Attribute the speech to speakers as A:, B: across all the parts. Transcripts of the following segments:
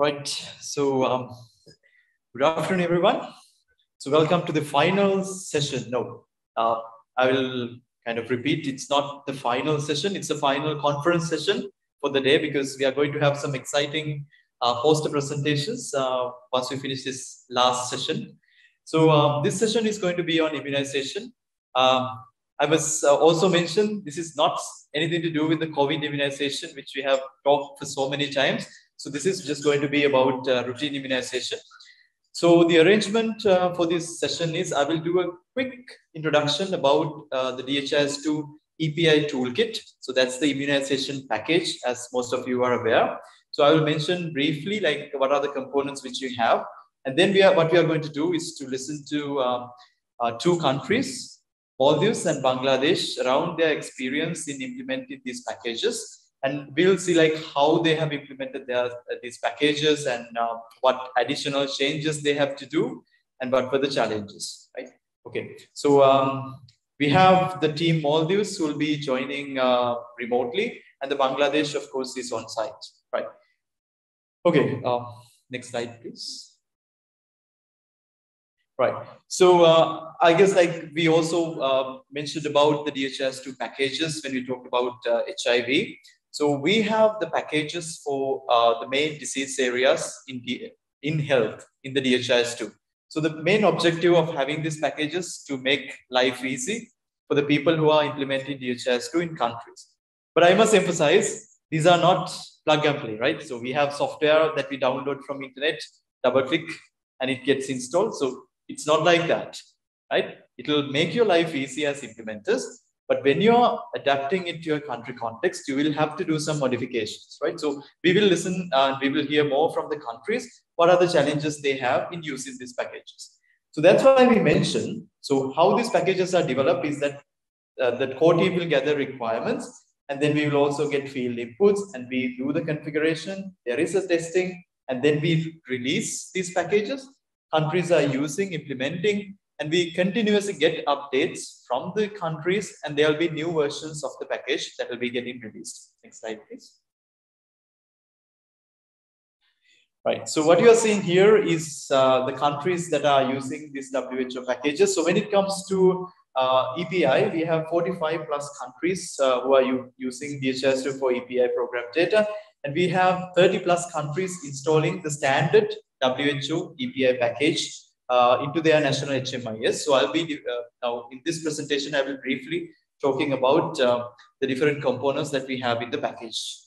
A: Right. So, um, good afternoon, everyone. So, welcome to the final session. No, uh, I will kind of repeat. It's not the final session. It's the final conference session for the day because we are going to have some exciting uh, poster presentations uh, once we finish this last session. So, uh, this session is going to be on immunization. Um, I must uh, also mention this is not anything to do with the COVID immunization, which we have talked for so many times. So this is just going to be about uh, routine immunization. So the arrangement uh, for this session is I will do a quick introduction about uh, the DHIS2 EPI toolkit. So that's the immunization package, as most of you are aware. So I will mention briefly like what are the components which you have. And then we are, what we are going to do is to listen to um, uh, two countries, Maldives and Bangladesh, around their experience in implementing these packages and we'll see like how they have implemented their these packages and uh, what additional changes they have to do and what were the challenges right okay so um, we have the team maldives who will be joining uh, remotely and the bangladesh of course is on site right okay uh, next slide please Right. So uh, I guess like we also uh, mentioned about the DHIS2 packages when we talked about uh, HIV. So we have the packages for uh, the main disease areas in, in health in the DHIS2. So the main objective of having these packages to make life easy for the people who are implementing DHIS2 in countries. But I must emphasize, these are not plug and play, right? So we have software that we download from internet, double click, and it gets installed. So it's not like that, right? It will make your life easy as implementers, but when you're adapting it to your country context, you will have to do some modifications, right? So we will listen and we will hear more from the countries. What are the challenges they have in using these packages? So that's why we mentioned. So how these packages are developed is that uh, the core team will gather requirements and then we will also get field inputs and we do the configuration. There is a testing and then we release these packages. Countries are using, implementing, and we continuously get updates from the countries and there will be new versions of the package that will be getting released. Next slide, please. Right, so what you are seeing here is uh, the countries that are using these WHO packages. So when it comes to uh, EPI, we have 45 plus countries uh, who are using DHIS2 for EPI program data. And we have 30 plus countries installing the standard WHO EPI package uh, into their national HMIS. So I'll be uh, now in this presentation, I will briefly talking about uh, the different components that we have in the package.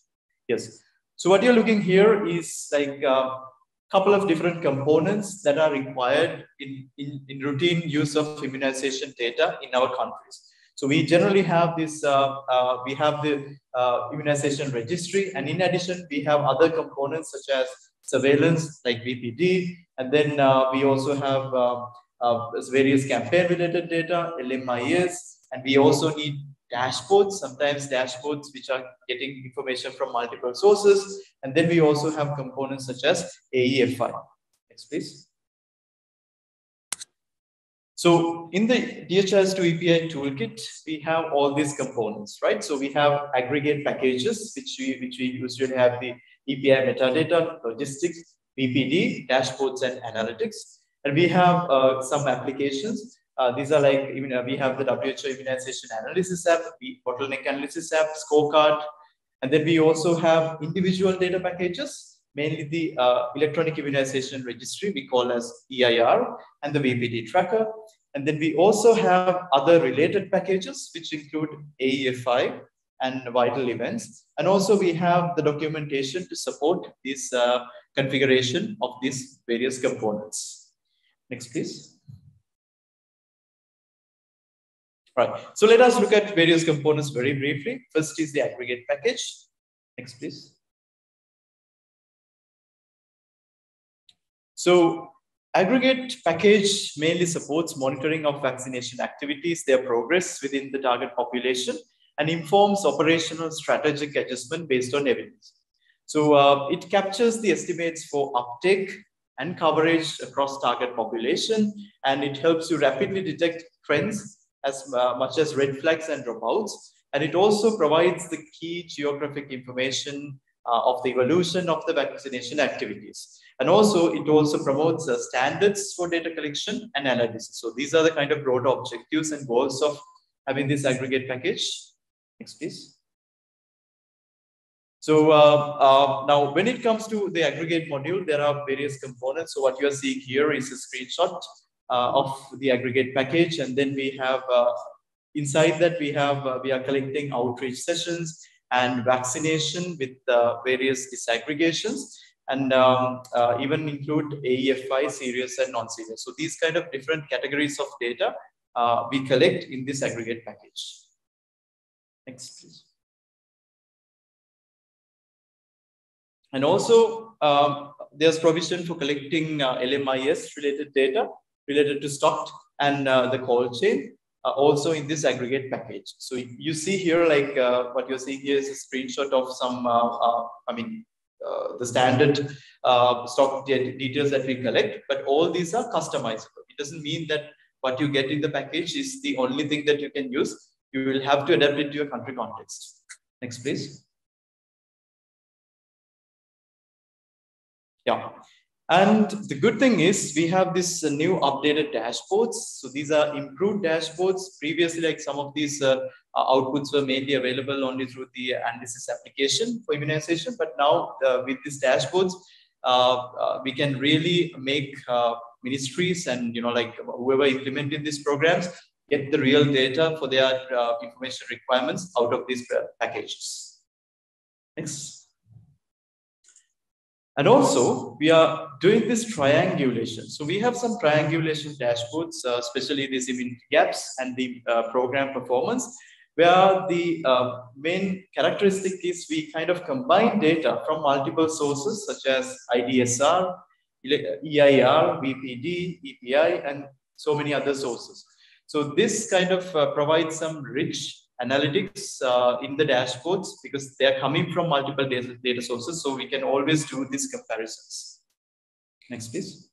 A: Yes. So what you're looking here is like a couple of different components that are required in, in, in routine use of immunization data in our countries. So we generally have this, uh, uh, we have the uh, immunization registry, and in addition, we have other components such as surveillance like VPD, and then uh, we also have uh, uh, various campaign related data, LMIS, and we also need dashboards, sometimes dashboards which are getting information from multiple sources. And then we also have components such as AEFI. Next, please. So in the DHIS2 EPI toolkit, we have all these components, right? So we have aggregate packages, which we, which we usually have the EPI metadata, logistics, VPD, dashboards, and analytics. And we have uh, some applications. Uh, these are like, even, uh, we have the WHO immunization analysis app, bottleneck analysis app, scorecard. And then we also have individual data packages, mainly the uh, electronic immunization registry we call as EIR and the VPD tracker. And then we also have other related packages, which include AEFI and vital events. And also we have the documentation to support this uh, configuration of these various components. Next, please. Right. So let us look at various components very briefly. First is the aggregate package. Next, please. So aggregate package mainly supports monitoring of vaccination activities, their progress within the target population, and informs operational strategic adjustment based on evidence. So uh, it captures the estimates for uptake and coverage across target population, and it helps you rapidly detect trends as uh, much as red flags and dropouts. And it also provides the key geographic information uh, of the evolution of the vaccination activities. And also, it also promotes uh, standards for data collection and analysis. So these are the kind of broad objectives and goals of having this aggregate package. Next, please. So uh, uh, now when it comes to the aggregate module, there are various components. So what you are seeing here is a screenshot uh, of the aggregate package. And then we have uh, inside that we have, uh, we are collecting outreach sessions and vaccination with uh, various disaggregations and um, even include AEFI, serious and non-serious. So these kind of different categories of data we collect in this aggregate package. Next, please. And also, um, there's provision for collecting uh, LMIS related data related to stock and uh, the cold chain uh, also in this aggregate package. So you see here, like uh, what you're seeing here is a screenshot of some, uh, uh, I mean, the standard stock details that we collect, but all these are customizable. It doesn't mean that what you get in the package is the only thing that you can use. You will have to adapt it to your country context. Next, please. Yeah. And the good thing is we have this uh, new updated dashboards. So these are improved dashboards. Previously, like some of these uh, uh outputs were mainly available only through the analysis application for immunization. But now uh, with these dashboards, uh, uh, we can really make ministries and you know like whoever implemented these programs get the real data for their information requirements out of these packages. Next. And also, we are doing this triangulation. So we have some triangulation dashboards, uh, especially these immunity gaps and the uh, program performance, where the uh, main characteristic is we kind of combine data from multiple sources such as IDSR, EIR, VPD, EPI, and so many other sources. So this kind of uh, provides some rich analytics uh, in the dashboards because they're coming from multiple data, data sources. So we can always do these comparisons. Next, please.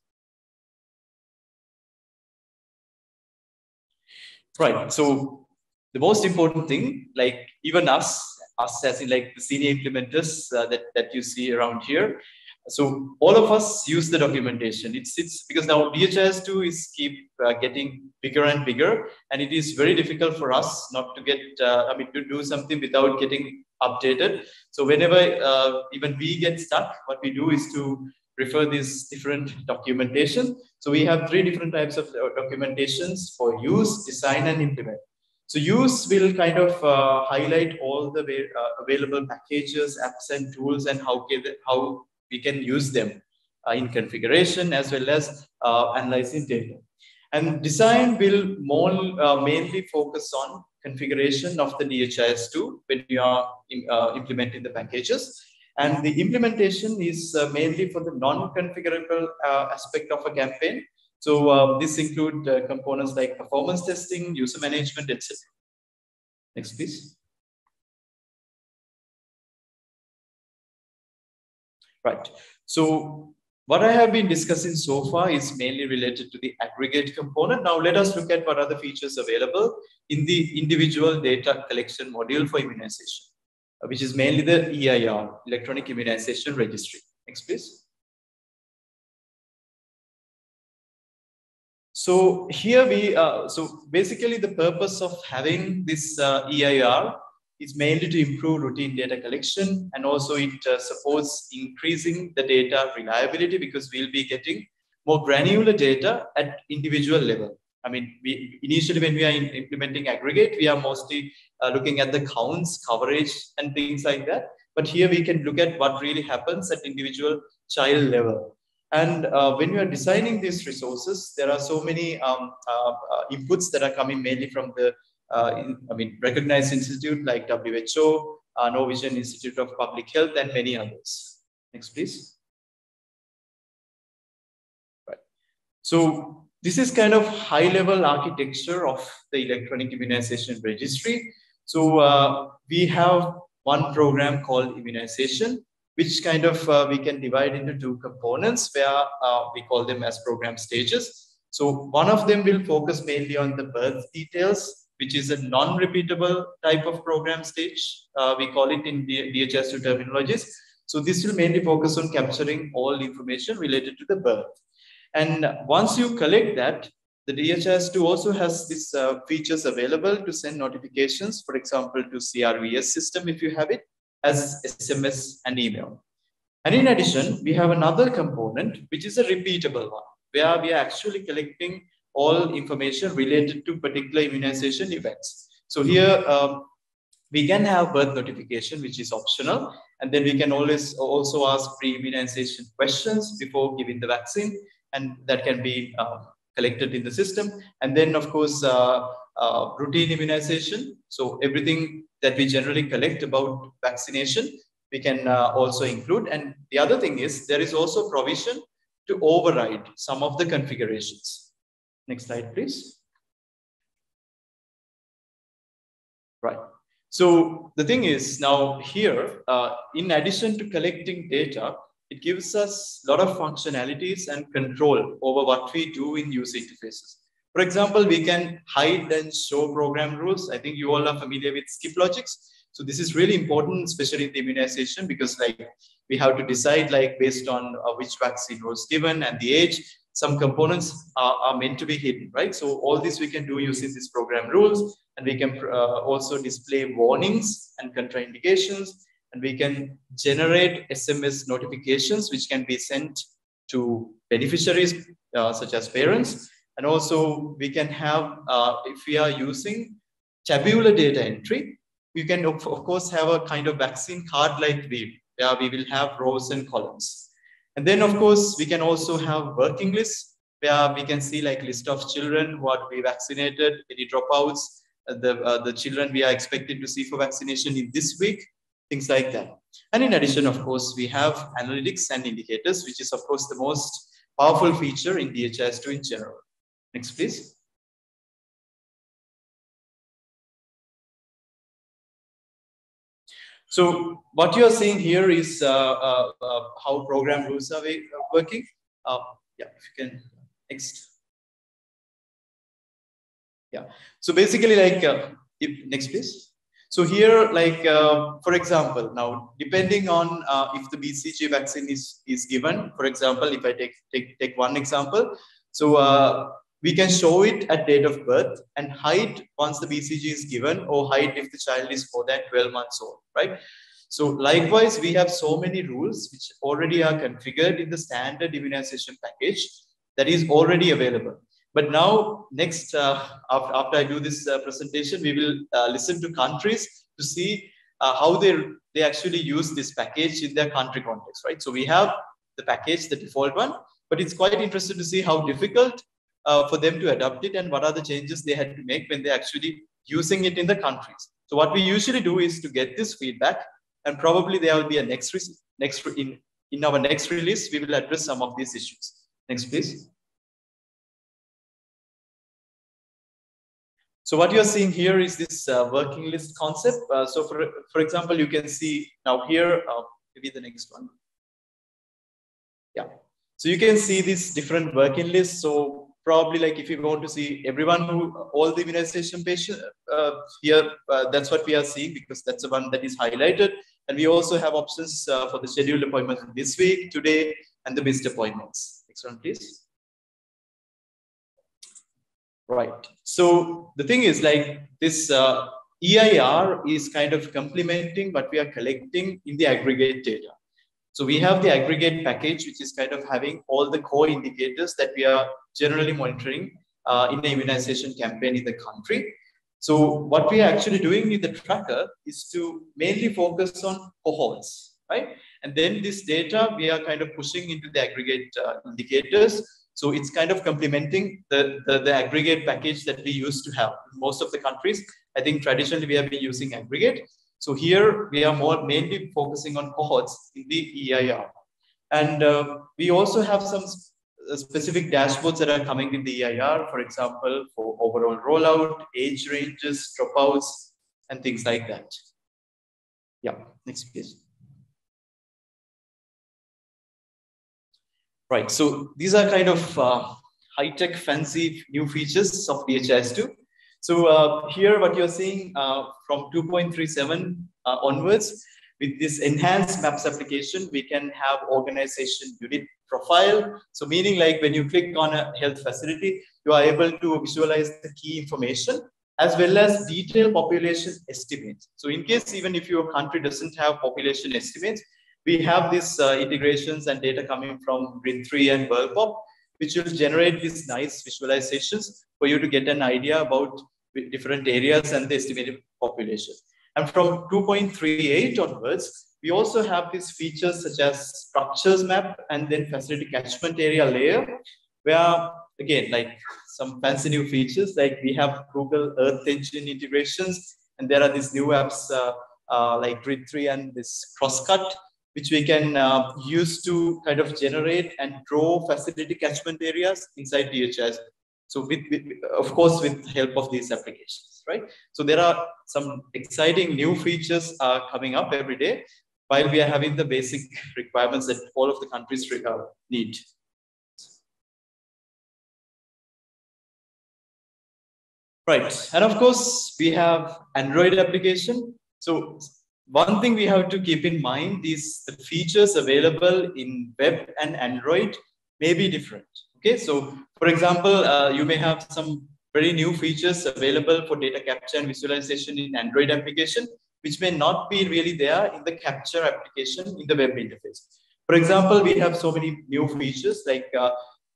A: Right. So the most important thing, like even us, us as in like the senior implementers uh, that, that you see around here, so all of us use the documentation. It's it's because now DHIS2 is keep uh, getting bigger and bigger, and it is very difficult for us not to get uh, I mean to do something without getting updated. So whenever uh, even we get stuck, what we do is to refer this different documentation. So we have three different types of uh, documentations for use, design, and implement. So use will kind of uh, highlight all the uh, available packages, apps, and tools, and how how we can use them uh, in configuration as well as uh, analyzing data. And design will more, uh, mainly focus on configuration of the DHIS2 when you are in, uh, implementing the packages. And the implementation is uh, mainly for the non-configurable uh, aspect of a campaign. So this include components like performance testing, user management, etc. Next, please. Right. So what I have been discussing so far is mainly related to the aggregate component. Now let us look at what are the features available in the individual data collection module for immunization, uh, which is mainly the EIR, Electronic Immunization Registry. Next, please. So here we, uh, so basically the purpose of having this uh, EIR is mainly to improve routine data collection and also it uh, supports increasing the data reliability because we'll be getting more granular data at individual level. I mean, we initially when we are in, implementing aggregate, we are mostly uh, looking at the counts, coverage, and things like that. But here we can look at what really happens at individual child level. And uh, when you are designing these resources, there are so many um, uh, uh inputs that are coming mainly from the in, I mean, recognized institute like WHO, uh, Norwegian Institute of Public Health, and many others. Next, please. Right. So this is kind of high-level architecture of the electronic immunization registry. So uh, we have one program called immunization, which kind of uh, we can divide into two components where uh, we call them as program stages. So one of them will focus mainly on the birth details which is a non-repeatable type of program stage. Uh, we call it in DHIS2 terminologies. So this will mainly focus on capturing all information related to the birth. And once you collect that, the DHIS2 also has these uh, features available to send notifications, for example, to CRVS system if you have it, as SMS and email. And in addition, we have another component, which is a repeatable one, where we are actually collecting all information related to particular immunization events. So here, um, we can have birth notification, which is optional. And then we can always also ask pre-immunization questions before giving the vaccine. And that can be uh, collected in the system. And then, of course, uh, uh, routine immunization. So everything that we generally collect about vaccination, we can uh, also include. And the other thing is there is also provision to override some of the configurations. Next slide, please. Right. So the thing is now here, uh, in addition to collecting data, it gives us a lot of functionalities and control over what we do in user interfaces. For example, we can hide and show program rules. I think you all are familiar with skip logics. So this is really important, especially in the immunization, because like we have to decide like based on uh, which vaccine was given and the age, some components are, are, meant to be hidden, right? So all this we can do using these program rules, and we can uh, also display warnings and contraindications, and we can generate SMS notifications, which can be sent to beneficiaries uh, such as parents, and also we can have, uh, if we are using tabular data entry, you can of, course have a kind of vaccine card-like view, where we will have rows and columns. And then of course, we can also have working lists where we can see like list of children to be vaccinated, any dropouts, uh, the, uh, the children we are expected to see for vaccination in this week, things like that. And in addition, of course, we have analytics and indicators, which is of course the most powerful feature in DHIS2 in general. Next, please. So what you're seeing here is uh, uh, uh, how program rules are working. Uh, yeah, if you can, next. Yeah, so basically like, uh, if, next please. So here, like, uh, for example, now, depending on if the BCG vaccine is, is given, for example, if I take, take, take one example, so we can show it at date of birth and hide once the BCG is given or hide if the child is more than 12 months old, right? So likewise, we have so many rules which already are configured in the standard immunization package that is already available. But now, next, uh, after, after I do this uh, presentation, we will uh, listen to countries to see uh, how they, they actually use this package in their country context, right? So we have the package, the default one, but it's quite interesting to see how difficult uh, for them to adopt it and what are the changes they had to make when they're actually using it in the countries. So what we usually do is to get this feedback and probably there will be a next, next in, in our next release, we will address some of these issues. Next, please. So what you're seeing here is this uh, working list concept. Uh, so for, for example, you can see now here, uh, maybe the next one. Yeah. So you can see these different working lists. So probably like if you want to see everyone who all the immunization patient uh, here uh, that's what we are seeing because that's the one that is highlighted. And we also have options uh, for the scheduled appointments this week today and the missed appointments. Next one please. Right. So the thing is like this uh, eir is kind of complementing what we are collecting in the aggregate data so we have the aggregate package, which is kind of having all the core indicators that we are generally monitoring uh, in the immunization campaign in the country. So what we are actually doing with the tracker is to mainly focus on cohorts, right? And then this data we are kind of pushing into the aggregate uh, indicators. So it's kind of complementing the, the, the aggregate package that we used to have. Most of the countries, I think traditionally we have been using aggregate. So here we are more mainly focusing on cohorts in the EIR. And uh, we also have some uh, specific dashboards that are coming in the EIR, for example, for overall rollout, age ranges, dropouts, and things like that. Yeah, next please. Right, so these are kind of uh, high-tech, fancy new features of DHIS2. So uh, here, what you're seeing uh, from 2.37 uh, onwards, with this enhanced maps application, we can have organization unit profile. So meaning like when you click on a health facility, you are able to visualize the key information as well as detailed population estimates. So in case even if your country doesn't have population estimates, we have these uh, integrations and data coming from Grid3 and WorldPop, which will generate these nice visualizations for you to get an idea about different areas and the estimated population. And from 2.38 onwards, we also have these features such as structures map and then facility catchment area layer, where again, like some fancy new features, like we have Google Earth Engine integrations, and there are these new apps uh, uh, like Grid3 and this Crosscut, which we can uh, use to kind of generate and draw facility catchment areas inside DHIS. So with, with, of course, with help of these applications, right? So there are some exciting new features uh, coming up every day while we are having the basic requirements that all of the countries uh, need. Right, and of course, we have Android application. So one thing we have to keep in mind is the features available in web and Android may be different. Okay, so for example, uh, you may have some very new features available for data capture and visualization in Android application, which may not be really there in the capture application in the web interface. For example, we have so many new features like, uh,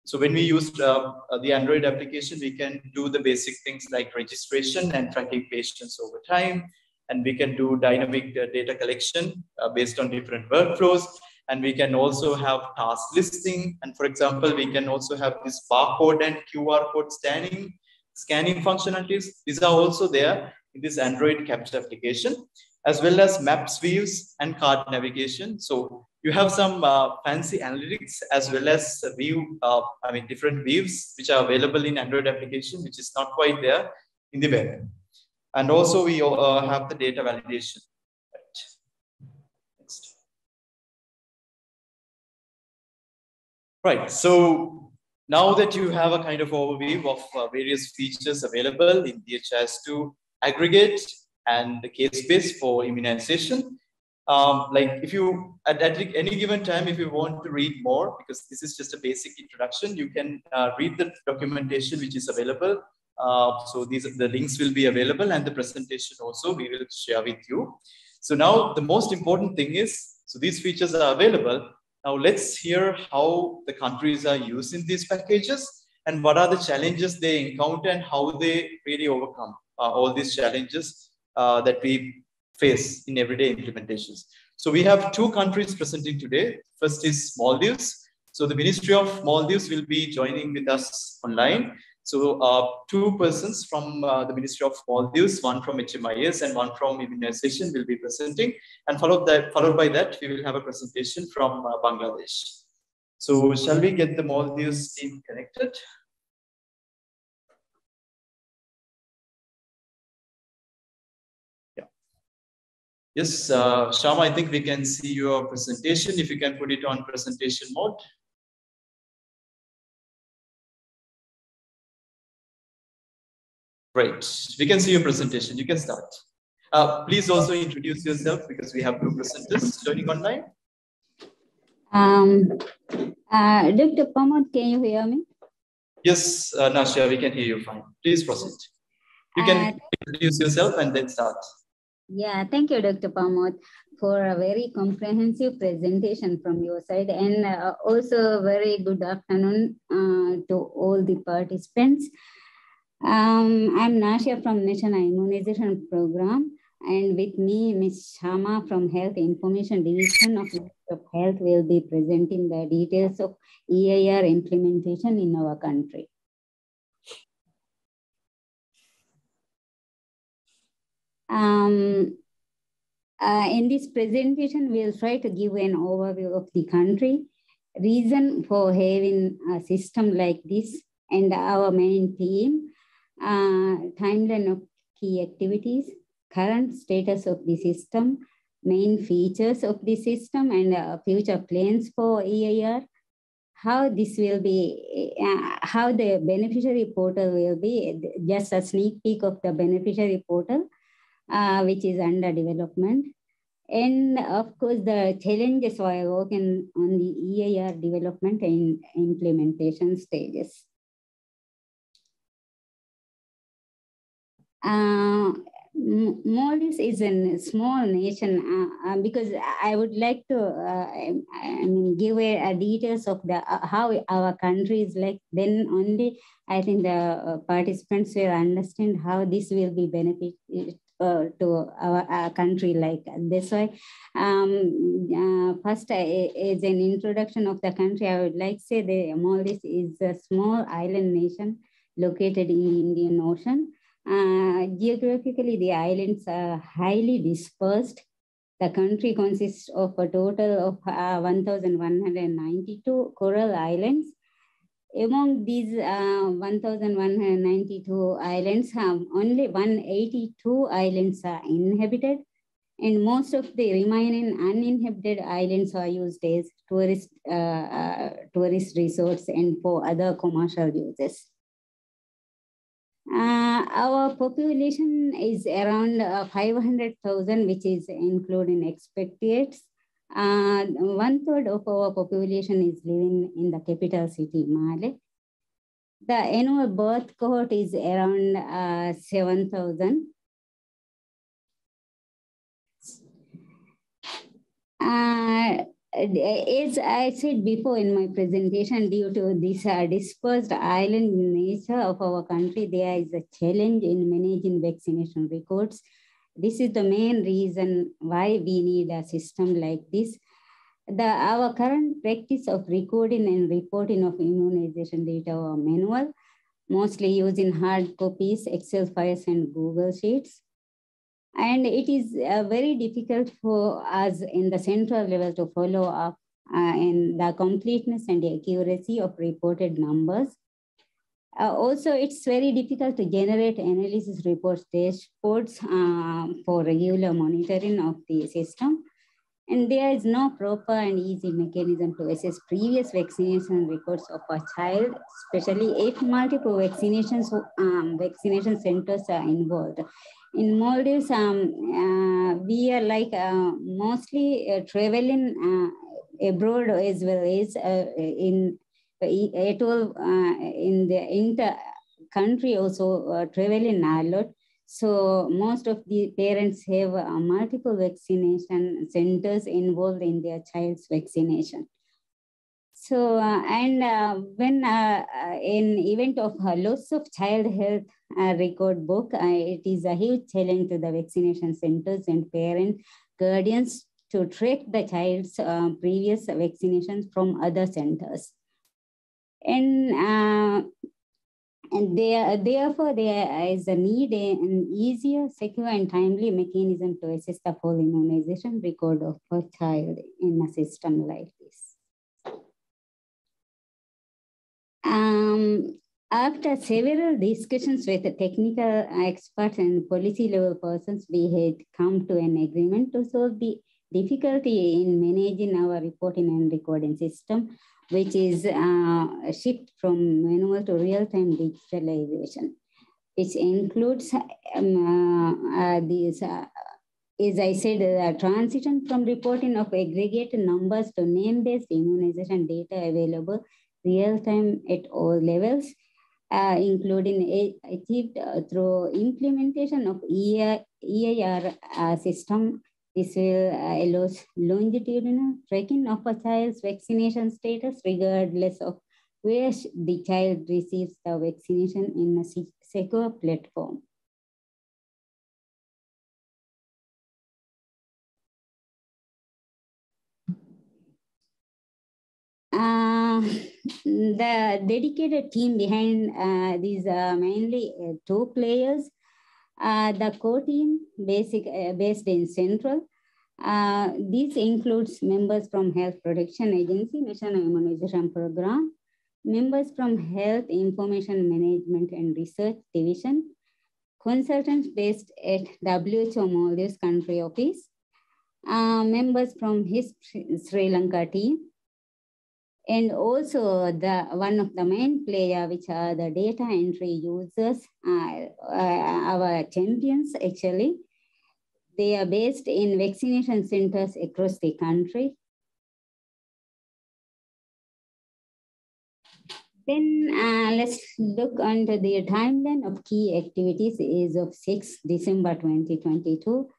A: so when we use uh, the Android application, we can do the basic things like registration and tracking patients over time and we can do dynamic uh, data collection uh, based on different workflows. And we can also have task listing. And for example, we can also have this barcode and QR code scanning, scanning functionalities. These are also there in this Android capture application, as well as maps views and card navigation. So you have some uh, fancy analytics as well as view, uh, I mean, different views which are available in Android application, which is not quite there in the web. And also we uh, have the data validation. Right. Right, so now that you have a kind of overview of uh, various features available in DHIS2 aggregate and the case base for immunization, um, like if you at, at, any given time if you want to read more because this is just a basic introduction you can uh, read the documentation which is available uh, so these the links will be available and the presentation also we will share with you. So now the most important thing is, so these features are available. Now let's hear how the countries are using these packages and what are the challenges they encounter and how they really overcome uh, all these challenges uh, that we face in everyday implementations. So we have two countries presenting today. First is Maldives. So the Ministry of Maldives will be joining with us online. So uh, two persons from uh, the Ministry of Maldives, one from HMIS and one from immunization will be presenting. And followed, that, followed by that, we will have a presentation from uh, Bangladesh. So shall we get the Maldives team connected? Yeah. Yes, uh, Shama, I think we can see your presentation. If you can put it on presentation mode. Great. We can see your presentation. You can start. Uh, please also introduce yourself because we have two presenters joining online.
B: Um, uh, Dr. Pamod, can you hear me?
A: Yes, uh, Nashia, we can hear you fine. Please proceed. You can uh, introduce yourself and then start.
B: Yeah, thank you, Dr. Pamod, for a very comprehensive presentation from your side and uh, also very good afternoon uh, to all the participants. Um, I'm Nashia from National Immunization Program, and with me, Ms. Shama from Health Information Division of Health will be presenting the details of EIR implementation in our country. Um, uh, in this presentation, we'll try to give an overview of the country, reason for having a system like this, and our main team, timeline of key activities, current status of the system, main features of the system, and uh, future plans for EIR, how this will be, uh, how the beneficiary portal will be, just a sneak peek of the beneficiary portal, uh, which is under development. And of course, the challenges while working on the EIR development and implementation stages. Uh, Maldives is a small nation uh, uh, because I would like to uh, I mean give a, details of the uh, how our country is like. Then only I think the uh, participants will understand how this will be benefit uh, to our, our, country like this way. Um, first, as an introduction of the country, I would like to say the Maldives is a small island nation located in the Indian Ocean. Uh, geographically, the islands are highly dispersed. The country consists of a total of uh, 1,192 coral islands. Among these uh, 1,192 islands, um, only 182 islands are inhabited, and most of the remaining uninhabited islands are used as tourist, uh, uh, tourist resorts and for other commercial uses. Uh, our population is around uh, 500,000, which is including expatriates. Uh, one third of our population is living in the capital city, Male. The annual birth cohort is around uh, 7,000. Uh, as I said before in my presentation, due to this uh, dispersed island nature of our country, there is a challenge in managing vaccination records. This is the main reason why we need a system like this. The, our current practice of recording and reporting of immunization data are manual, mostly using hard copies, Excel files, and Google Sheets. And it is uh, very difficult for us in the central level to follow up uh, in the completeness and accuracy of reported numbers. Uh, also, it's very difficult to generate analysis reports, dashboards uh, for regular monitoring of the system. And there is no proper and easy mechanism to assess previous vaccination records of a child, especially if multiple vaccinations, um, vaccination centers are involved in Maldives, um, uh, we are like uh, mostly uh, traveling abroad as well as in at all in the inter country also traveling a lot. So most of the parents have multiple vaccination centers involved in their child's vaccination. So, uh, and uh, when uh, in event of loss of child health record book, it is a huge challenge to the vaccination centers and parents, guardians to track the child's previous vaccinations from other centers. And and there, therefore, there is a need an easier, secure, and timely mechanism to assess the full immunization record of a child in a system like this. Um, after several discussions with the technical experts and policy level persons, we had come to an agreement to solve the difficulty in managing our reporting and recording system, which is uh, a shift from manual to real-time digitalization. It includes um, uh, uh, these, uh, as I said, the transition from reporting of aggregate numbers to name-based immunization data available real time at all levels, uh, including achieved uh, through implementation of EIR, EIR uh, system. This will uh, allow longitudinal tracking of a child's vaccination status regardless of where the child receives the vaccination in a secure platform. Uh, the dedicated team behind uh, these uh, mainly uh, two players. Uh, the core team, basic uh, based in Central. this includes members from Health Protection Agency National Immunization Program, members from Health Information Management and Research Division, consultants based at WHO Maldives Country Office, members from HISP Sri Lanka team, and also the one of the main player, which are the data entry users, uh, uh, our champions actually. They are based in vaccination centers across the country. Then uh, let's look under the timeline of key activities is of 6 December 2022.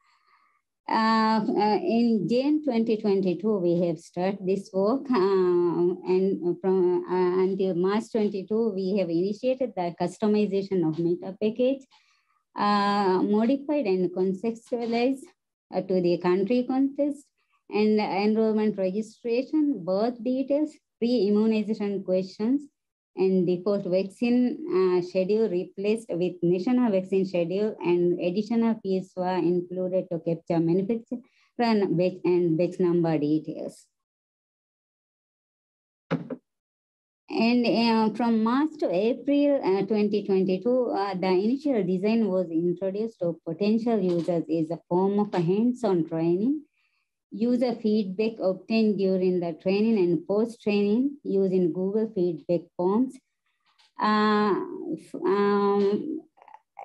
B: Uh, uh, in June 2022, we have started this work uh, and from uh, until March 22, we have initiated the customization of meta package, uh, modified and contextualized to the country context and enrollment registration, birth details, pre-immunization questions, and the default vaccine uh, schedule replaced with national vaccine schedule and additional fees were included to capture manufacturer and batch, and batch number details. And uh, from March to April uh, 2022, uh, the initial design was introduced to potential users as a form of a hands-on training user feedback obtained during the training and post-training using Google feedback forms. Uh, um,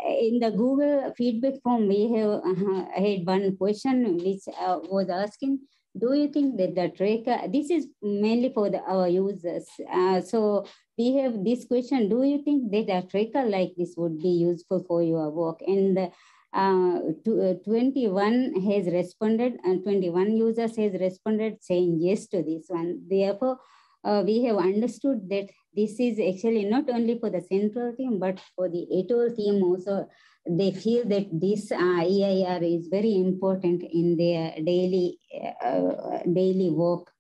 B: in the Google feedback form, we have uh, had one question which uh, was asking, do you think that the tracker, this is mainly for the, our users. Uh, so we have this question, do you think that a tracker like this would be useful for your work? And the, uh, to, uh, 21 has responded and 21 users has responded saying yes to this one. Therefore, uh, we have understood that this is actually not only for the central team, but for the atoll team also. They feel that this uh, EIR is very important in their daily, uh, daily work.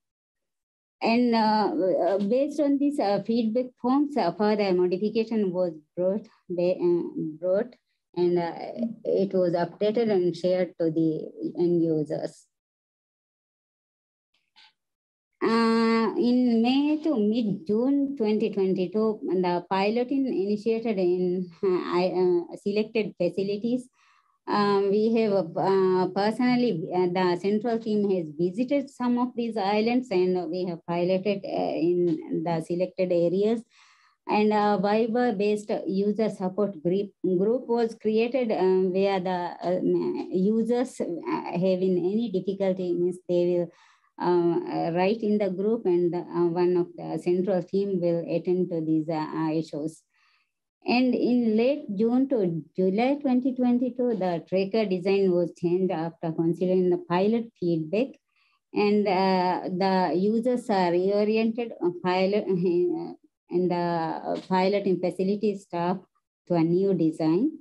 B: And uh, based on this feedback forms, further modification was brought, brought and uh, it was updated and shared to the end users. Uh, in May to mid-June 2022, the piloting initiated in uh, selected facilities. Um, we have uh, personally, uh, the central team has visited some of these islands and we have piloted uh, in the selected areas and a Viber-based user support group, group was created uh, where the uh, users having any difficulty means they will uh, write in the group and uh, one of the central team will attend to these uh, issues. And in late June to July 2022, the tracker design was changed after considering the pilot feedback and uh, the users are reoriented pilot and the piloting facility staff to a new design.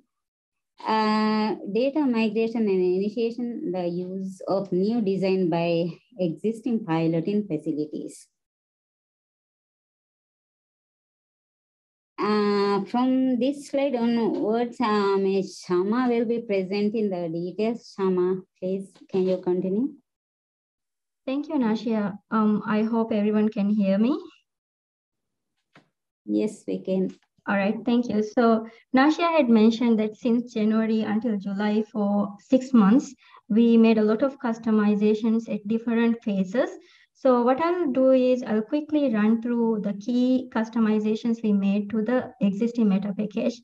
B: Uh, data migration and initiation, the use of new design by existing piloting facilities. Uh, from this slide onwards, uh, Ms. Shama will be presenting the details. Shama, please, can you continue?
C: Thank you, Nashia. Um, I hope everyone can hear me.
B: Yes, we can.
C: All right, thank you. So Nashia had mentioned that since January until July for six months, we made a lot of customizations at different phases. So what I'll do is I'll quickly run through the key customizations we made to the existing meta package.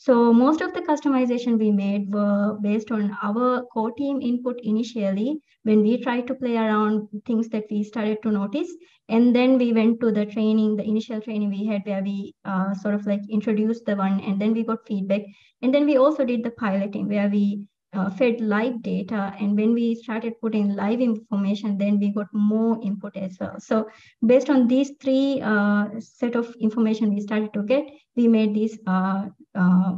C: So most of the customization we made were based on our core team input initially when we tried to play around things that we started to notice. And then we went to the training, the initial training we had where we uh, sort of like introduced the one and then we got feedback. And then we also did the piloting where we uh, fed live data. And when we started putting live information, then we got more input as well. So based on these three uh, set of information we started to get, we made these uh, uh,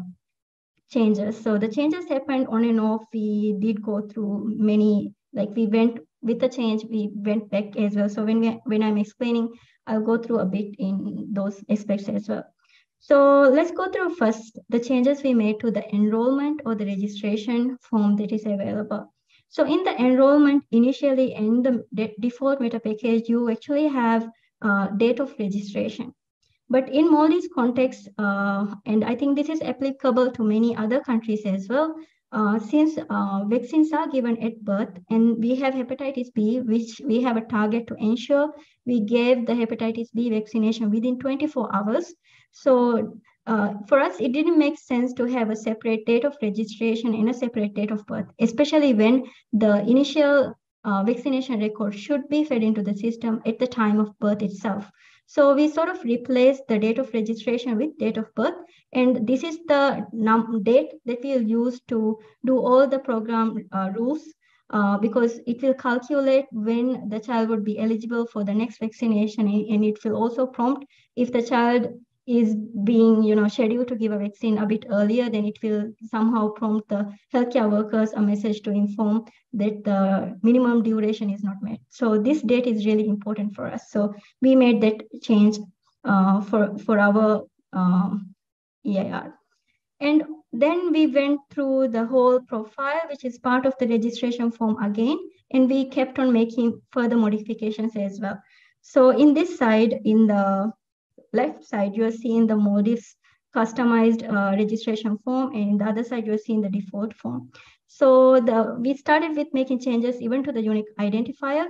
C: changes. So the changes happened on and off. We did go through many, like we went with the change, we went back as well. So when we when I'm explaining, I'll go through a bit in those aspects as well. So let's go through first the changes we made to the enrollment or the registration form that is available. So in the enrollment, initially in the de default meta package, you actually have a date of registration. But in Maldives context, uh, and I think this is applicable to many other countries as well, uh, since uh, vaccines are given at birth and we have hepatitis B, which we have a target to ensure we gave the hepatitis B vaccination within 24 hours. So uh, for us, it didn't make sense to have a separate date of registration and a separate date of birth, especially when the initial uh, vaccination record should be fed into the system at the time of birth itself. So we sort of replaced the date of registration with date of birth. And this is the date that we'll use to do all the program uh, rules uh, because it will calculate when the child would be eligible for the next vaccination and it will also prompt if the child is being you know scheduled to give a vaccine a bit earlier then it will somehow prompt the healthcare workers a message to inform that the minimum duration is not met. So this date is really important for us. So we made that change uh, for for our um, EIR and then we went through the whole profile which is part of the registration form again and we kept on making further modifications as well. So in this side in the left side, you're seeing the Maldives customized uh, registration form, and the other side, you're seeing the default form. So the we started with making changes even to the unique identifier.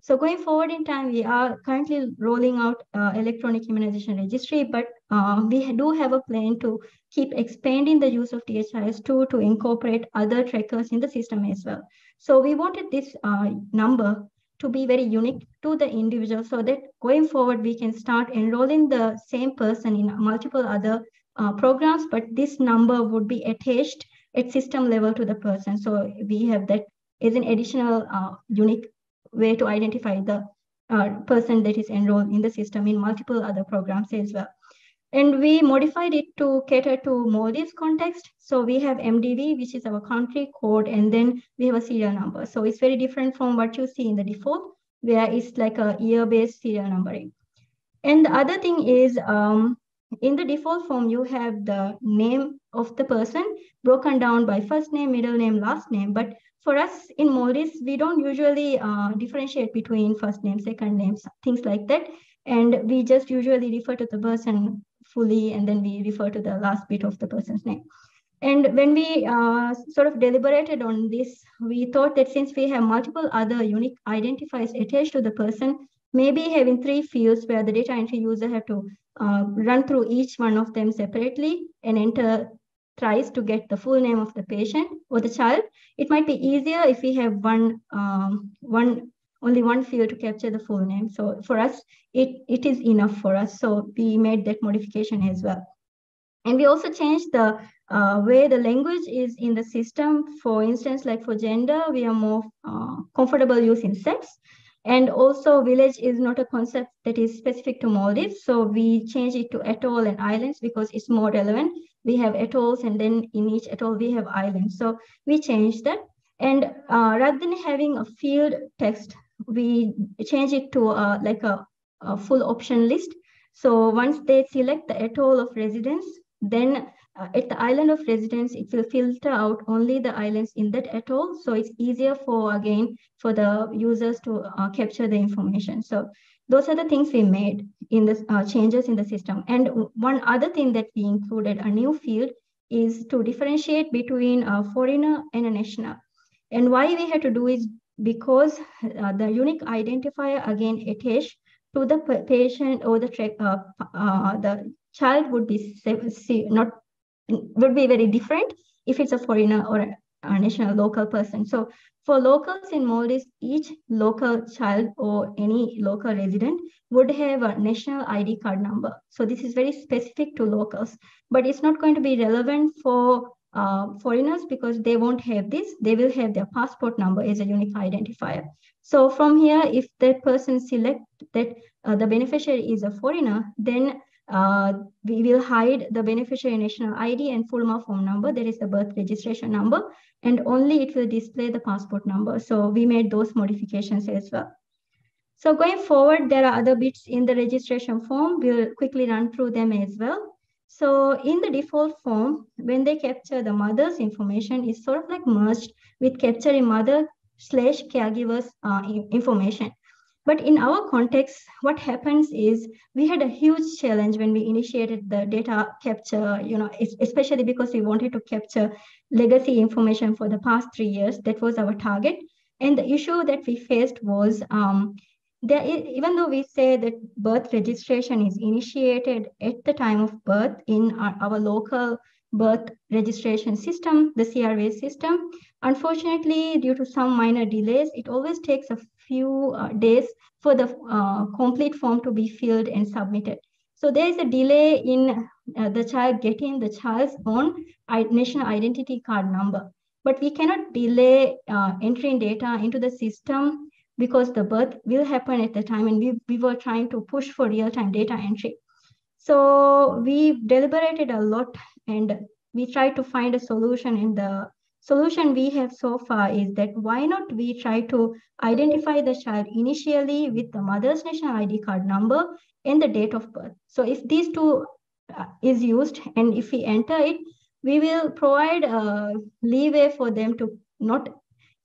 C: So going forward in time, we are currently rolling out uh, electronic immunization registry, but uh, we do have a plan to keep expanding the use of DHIS2 to incorporate other trackers in the system as well. So we wanted this uh, number to be very unique to the individual so that going forward we can start enrolling the same person in multiple other uh, programs but this number would be attached at system level to the person. So we have that as an additional uh, unique way to identify the uh, person that is enrolled in the system in multiple other programs as well and we modified it to cater to Maldives context. So we have MDV, which is our country code, and then we have a serial number. So it's very different from what you see in the default, where it's like a year-based serial numbering. And the other thing is, um, in the default form, you have the name of the person broken down by first name, middle name, last name. But for us in Maldives, we don't usually uh, differentiate between first name, second names, things like that. And we just usually refer to the person fully, and then we refer to the last bit of the person's name. And when we uh, sort of deliberated on this, we thought that since we have multiple other unique identifiers attached to the person, maybe having three fields where the data entry user have to uh, run through each one of them separately and enter thrice to get the full name of the patient or the child. It might be easier if we have one, um, one only one field to capture the full name. So for us, it, it is enough for us. So we made that modification as well. And we also changed the uh, way the language is in the system. For instance, like for gender, we are more uh, comfortable using sex. And also village is not a concept that is specific to Maldives. So we changed it to atoll and islands because it's more relevant. We have atolls and then in each atoll we have islands. So we changed that. And uh, rather than having a field text we change it to uh, like a, a, full option list. So once they select the atoll of residence, then uh, at the island of residence, it will filter out only the islands in that atoll. So it's easier for, again, for the users to uh, capture the information. So those are the things we made in the uh, changes in the system. And one other thing that we included, a new field, is to differentiate between a foreigner and a national. And why we had to do is because uh, the unique identifier again attached to the patient or the uh, uh, the child would be not would be very different if it's a foreigner or a, a national local person. So for locals in Maldives, each local child or any local resident would have a national ID card number. So this is very specific to locals, but it's not going to be relevant for uh, foreigners because they won't have this. They will have their passport number as a unique identifier. So from here, if that person select that uh, the beneficiary is a foreigner, then uh, we will hide the beneficiary national ID and full form number. That is the birth registration number, and only it will display the passport number. So we made those modifications as well. So going forward, there are other bits in the registration form. We'll quickly run through them as well. So in the default form, when they capture the mother's information, is sort of like merged with capturing mother slash caregiver's uh, information. But in our context, what happens is we had a huge challenge when we initiated the data capture, you know, especially because we wanted to capture legacy information for the past three years. That was our target. And the issue that we faced was um, there is, even though we say that birth registration is initiated at the time of birth in our, our local birth registration system, the CRV system, unfortunately, due to some minor delays, it always takes a few uh, days for the uh, complete form to be filled and submitted. So there is a delay in uh, the child getting the child's own national identity card number. But we cannot delay uh, entering data into the system because the birth will happen at the time and we, we were trying to push for real-time data entry. So we deliberated a lot and we tried to find a solution and the solution we have so far is that why not we try to identify the child initially with the mother's national ID card number and the date of birth. So if these two uh, is used and if we enter it, we will provide a leeway for them to not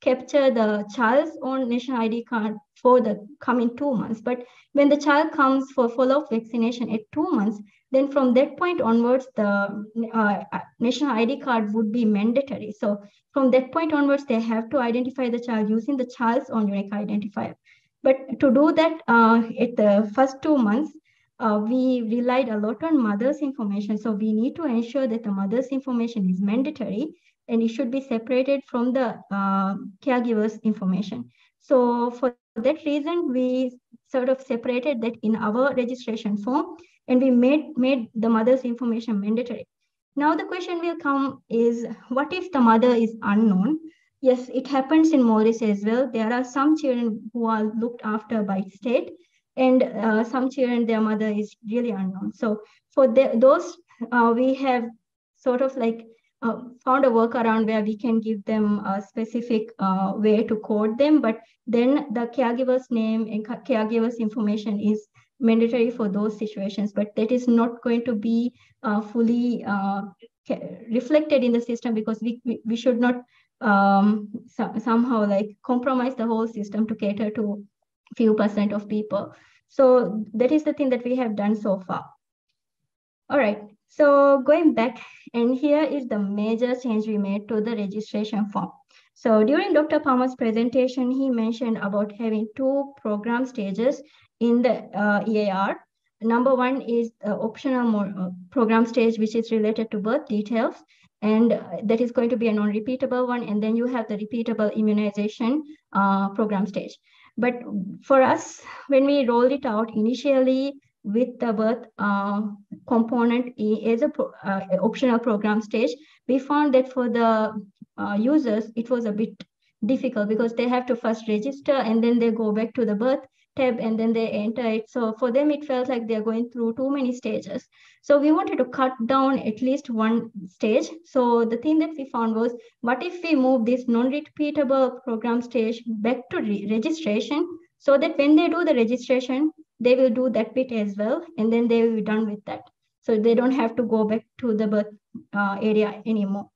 C: capture the child's own national ID card for the coming two months. But when the child comes for follow-up vaccination at two months, then from that point onwards, the uh, national ID card would be mandatory. So from that point onwards, they have to identify the child using the child's own unique identifier. But to do that uh, at the first two months, uh, we relied a lot on mother's information. So we need to ensure that the mother's information is mandatory and it should be separated from the uh, caregiver's information. So for that reason, we sort of separated that in our registration form and we made, made the mother's information mandatory. Now the question will come is, what if the mother is unknown? Yes, it happens in Maldives as well. There are some children who are looked after by state and uh, some children, their mother is really unknown. So for the, those, uh, we have sort of like uh, found a workaround where we can give them a specific uh, way to code them, but then the caregiver's name and caregiver's information is mandatory for those situations, but that is not going to be uh, fully uh, reflected in the system because we, we, we should not um, so, somehow like compromise the whole system to cater to few percent of people. So that is the thing that we have done so far. All right, so going back, and here is the major change we made to the registration form. So during Dr. Pamod's presentation, he mentioned about having two program stages in the uh, EIR. Number one is the optional uh, program stage, which is related to birth details. And uh, that is going to be a non-repeatable one. And then you have the repeatable immunization uh, program stage. But for us, when we rolled it out initially, with the birth uh, component as a pro, uh, optional program stage, we found that for the uh, users, it was a bit difficult because they have to first register and then they go back to the birth tab and then they enter it. So for them, it felt like they're going through too many stages. So we wanted to cut down at least one stage. So the thing that we found was, what if we move this non-repeatable program stage back to re registration so that when they do the registration, they will do that bit as well, and then they will be done with that. So they don't have to go back to the birth uh, area anymore.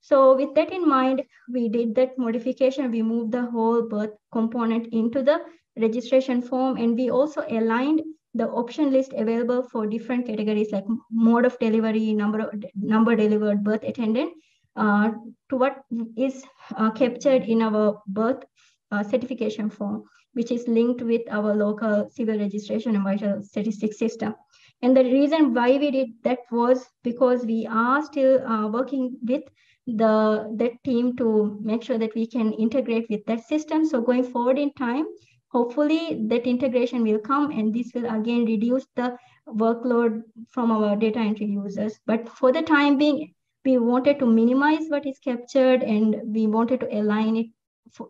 C: So with that in mind, we did that modification. We moved the whole birth component into the registration form, and we also aligned the option list available for different categories like mode of delivery, number of, number delivered, birth attendant, uh, to what is uh, captured in our birth uh, certification form which is linked with our local civil registration and vital statistics system. And the reason why we did that was because we are still uh, working with the that team to make sure that we can integrate with that system. So going forward in time, hopefully that integration will come and this will again reduce the workload from our data entry users. But for the time being, we wanted to minimize what is captured and we wanted to align it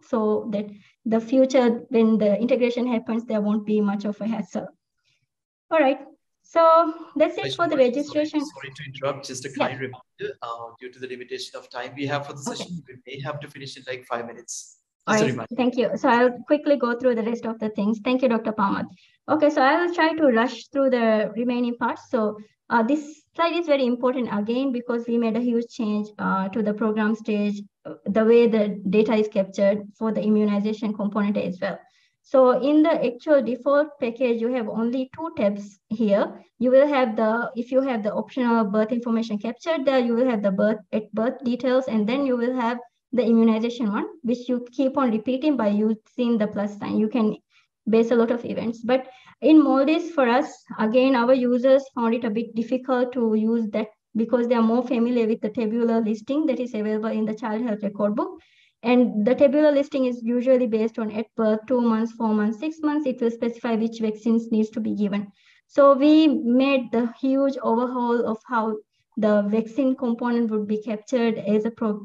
C: so that the future, when the integration happens, there won't be much of a hassle. All right. So that's it for the registration.
A: Sorry, sorry, to interrupt. Just a kind yeah. reminder, uh, due to the limitation of time we have for the session, okay. we may have to finish in like five minutes.
C: Right, thank you. So I'll quickly go through the rest of the things. Thank you, Dr. Pamod. Okay, so I will try to rush through the remaining parts. So uh, this slide is very important again because we made a huge change uh, to the program stage, uh, the way the data is captured for the immunization component as well. So in the actual default package, you have only two tabs here. You will have the, if you have the optional birth information captured there, you will have the birth at birth details, and then you will have the immunization one, which you keep on repeating by using the plus sign. You can base a lot of events. But in Maldives, for us, again, our users found it a bit difficult to use that because they are more familiar with the tabular listing that is available in the child health record book. And the tabular listing is usually based on at birth, two months, four months, six months. It will specify which vaccines needs to be given. So we made the huge overhaul of how the vaccine component would be captured as a pro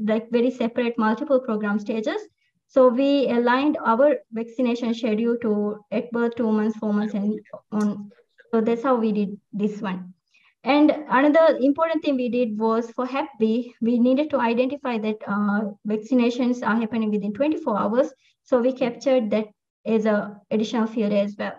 C: like very separate multiple program stages. So we aligned our vaccination schedule to at birth, two months, four months, and on. So that's how we did this one. And another important thing we did was for Hep B, we needed to identify that uh, vaccinations are happening within 24 hours. So we captured that as a additional field as well.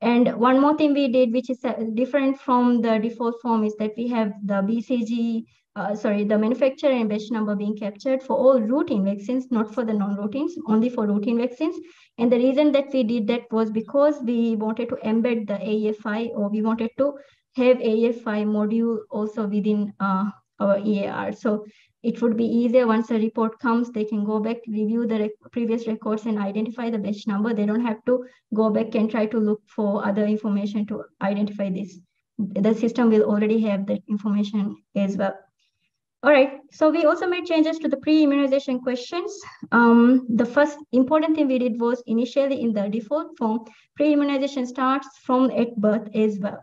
C: And one more thing we did, which is uh, different from the default form, is that we have the BCG, uh, sorry, the manufacturer and batch number being captured for all routine vaccines, not for the non-routines, only for routine vaccines. And the reason that we did that was because we wanted to embed the AEFI or we wanted to have AEFI module also within uh, our EIR. So it would be easier once a report comes, they can go back, review the rec previous records and identify the batch number. They don't have to go back and try to look for other information to identify this. The system will already have that information as well. All right, so we also made changes to the pre-immunization questions. Um, the first important thing we did was initially in the default form, pre-immunization starts from at birth as well.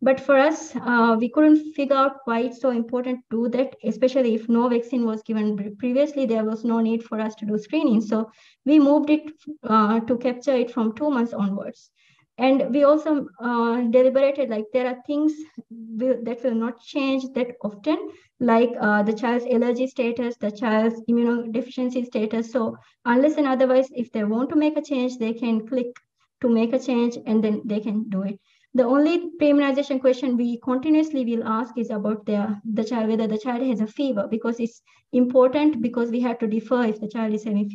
C: But for us, uh, we couldn't figure out why it's so important to do that, especially if no vaccine was given previously, there was no need for us to do screening. So we moved it uh, to capture it from two months onwards. And we also uh, deliberated like there are things will, that will not change that often, like uh, the child's allergy status, the child's immunodeficiency status. So unless and otherwise, if they want to make a change, they can click to make a change and then they can do it. The only pre-immunization question we continuously will ask is about the, the child, whether the child has a fever, because it's important because we have to defer if the child is having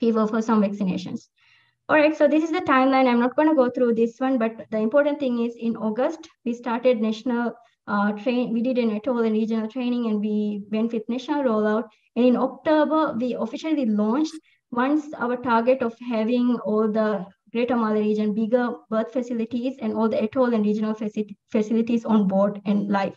C: fever for some vaccinations. All right, so this is the timeline. I'm not going to go through this one, but the important thing is in August, we started national uh, train. We did an atoll and regional training and we went with national rollout. And in October, we officially launched once our target of having all the Greater Malé region, bigger birth facilities and all the atoll and regional faci facilities on board and live.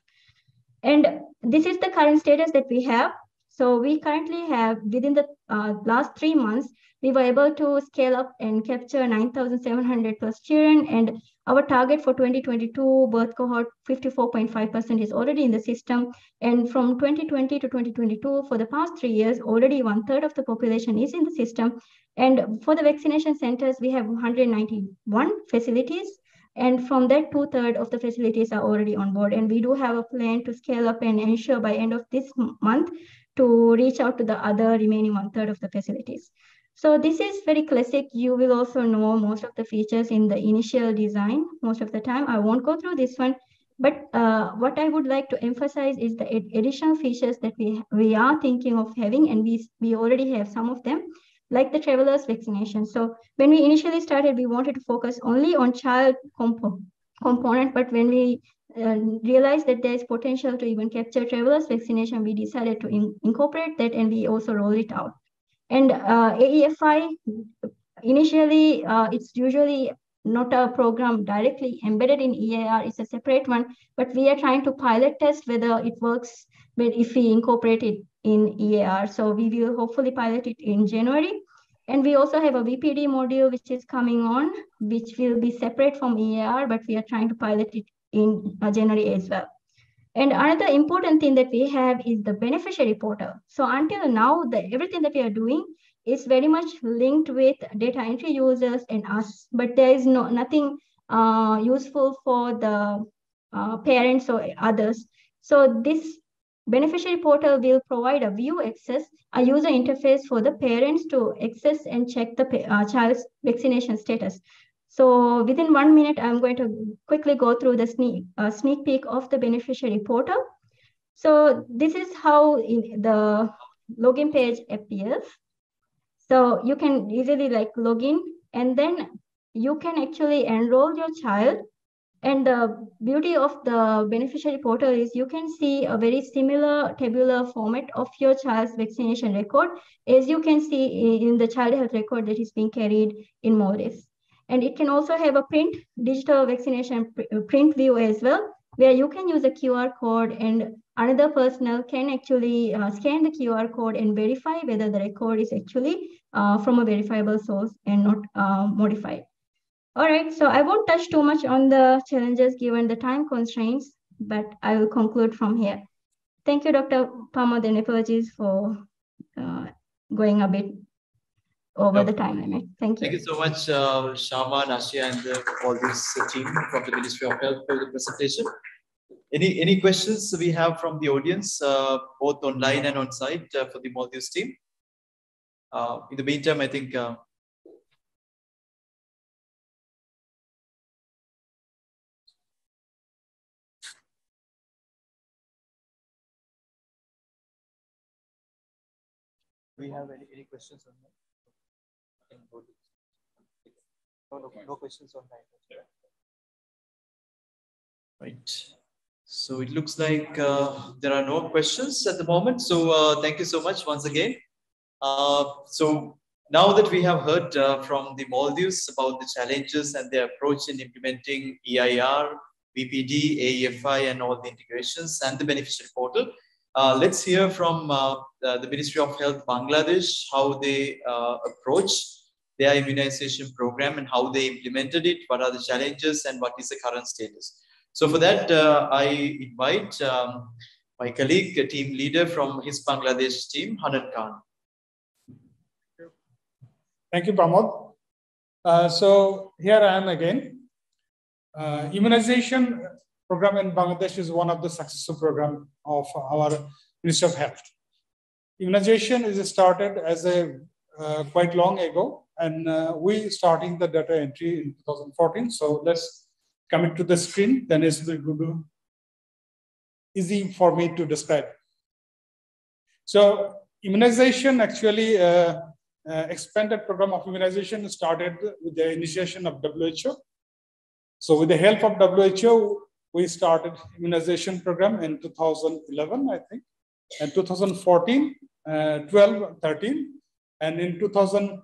C: And this is the current status that we have. So we currently have, within the uh, last three months, we were able to scale up and capture 9,700 plus children. And our target for 2022 birth cohort, 54.5% is already in the system. And from 2020 to 2022, for the past three years, already one third of the population is in the system. And for the vaccination centers, we have 191 facilities. And from that, two thirds of the facilities are already on board. And we do have a plan to scale up and ensure by end of this month to reach out to the other remaining one third of the facilities. So this is very classic. You will also know most of the features in the initial design most of the time. I won't go through this one, but uh, what I would like to emphasize is the additional features that we, we are thinking of having, and we, we already have some of them, like the travelers vaccination. So when we initially started, we wanted to focus only on child compo component, but when we uh, realized that there is potential to even capture travelers vaccination, we decided to in incorporate that and we also roll it out. And uh, AEFI, initially, uh, it's usually not a program directly embedded in EIR, it's a separate one, but we are trying to pilot test whether it works but if we incorporate it in EIR. So we will hopefully pilot it in January. And we also have a VPD module which is coming on, which will be separate from EIR, but we are trying to pilot it in uh, January as well. And another important thing that we have is the beneficiary portal. So until now, the, everything that we are doing is very much linked with data entry users and us, but there is no nothing uh, useful for the uh, parents or others. So this beneficiary portal will provide a view access, a user interface for the parents to access and check the uh, child's vaccination status. So within one minute, I'm going to quickly go through the sneak, uh, sneak peek of the beneficiary portal. So this is how the login page appears. So you can easily like log in and then you can actually enroll your child And the beauty of the beneficiary portal is you can see a very similar tabular format of your child's vaccination record as you can see in the child health record that is being carried in Maldives. And it can also have a print digital vaccination print view as well, where you can use a QR code and another personnel can actually uh, scan the QR code and verify whether the record is actually uh, from a verifiable source and not uh, modified. All right, so I won't touch too much on the challenges given the time constraints, but I will conclude from here. Thank you, Dr. Pamod, and apologies for uh, going a bit over the time limit. Thank you.
A: Thank you so much, uh, Shama, Nashia, and the, all this team from the Ministry of Health for the presentation. Any any questions we have from the audience, uh, both online and on site uh, for the Maldives team? Uh, in the meantime, I think uh, we have any, any questions on that? No, questions on that. Right. So it looks like uh, there are no questions at the moment. So uh, thank you so much once again. Uh, so now that we have heard uh, from the Maldives about the challenges and their approach in implementing EIR, VPD, AEFI, and all the integrations and the beneficiary portal, let's hear from uh, the Ministry of Health Bangladesh how they uh, approach their immunization program and how they implemented it, what are the challenges and what is the current status. So for that, uh, I invite um, my colleague, a team leader from his Bangladesh team, Hanan Khan.
D: Thank you, Pramod. Uh, so here I am again. Uh, immunization program in Bangladesh is one of the successful program of our Ministry of Health. Immunization is started as a uh, quite long ago, and uh, we starting the data entry in 2014. So let's come into the screen. Then it's good, easy for me to describe. So immunization actually uh, uh, expanded program of immunization started with the initiation of WHO. So with the help of WHO, we started immunization program in 2011, I think, and 2014, uh, 12, 13, and in 2000.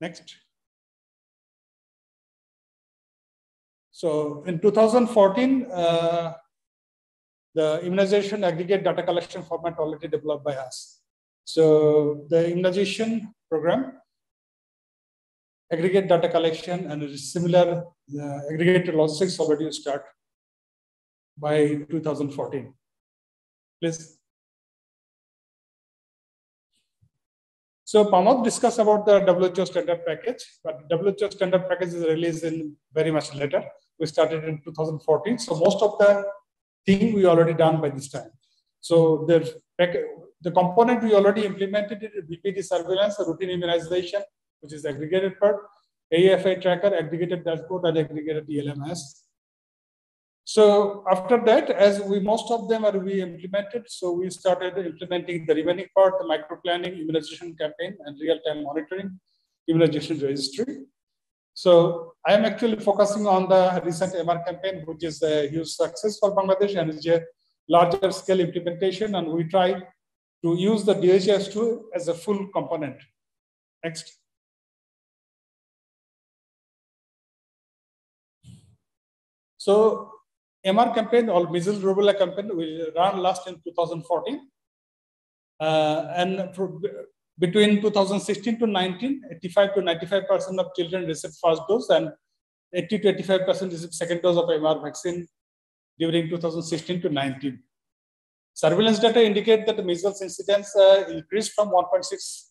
D: Next. So in 2014, uh, the immunization aggregate data collection format already developed by us. So the immunization program, aggregate data collection and similar uh, aggregated logistics already start by 2014. Please. So Pamod discussed about the WHO standard package, but WHO standard package is released in very much later. We started in 2014. So most of the thing we already done by this time. So the the component we already implemented it, VPD surveillance, routine immunization, which is aggregated part, AEFI tracker, aggregated dashboard, and aggregated ELMS. So after that, as we most of them are we implemented, so we started implementing the remaining part, the micro planning, immunization campaign, and real-time monitoring, immunization registry. So I am actually focusing on the recent MR campaign, which is a huge success for Bangladesh and is a larger scale implementation. And we try to use the DHIS2 as a full component. Next. So MR campaign or measles rubella campaign we ran last in 2014. Uh, and between 2016 to 19, 85 to 95% of children received first dose and 80 to 85% received second dose of MR vaccine during 2016 to 19. Surveillance data indicate that the measles incidence uh, increased from 1.6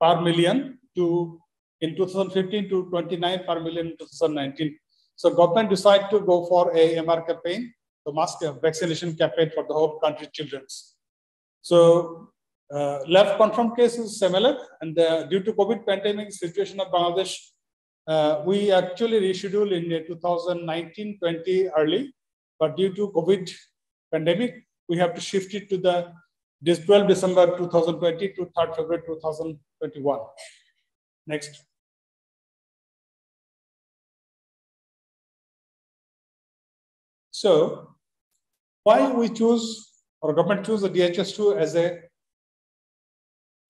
D: per million to in 2015 to 29 per million in 2019. So government decided to go for a MR campaign, the mass vaccination campaign for the whole country children's. So uh, left confirmed case is similar, and uh, due to COVID pandemic situation of Bangladesh, uh, we actually rescheduled in 2019-20 early, but due to COVID pandemic, we have to shift it to the This 12 December 2020 to 3rd February 2021. Next. So why we choose or government choose the DHIS2 as a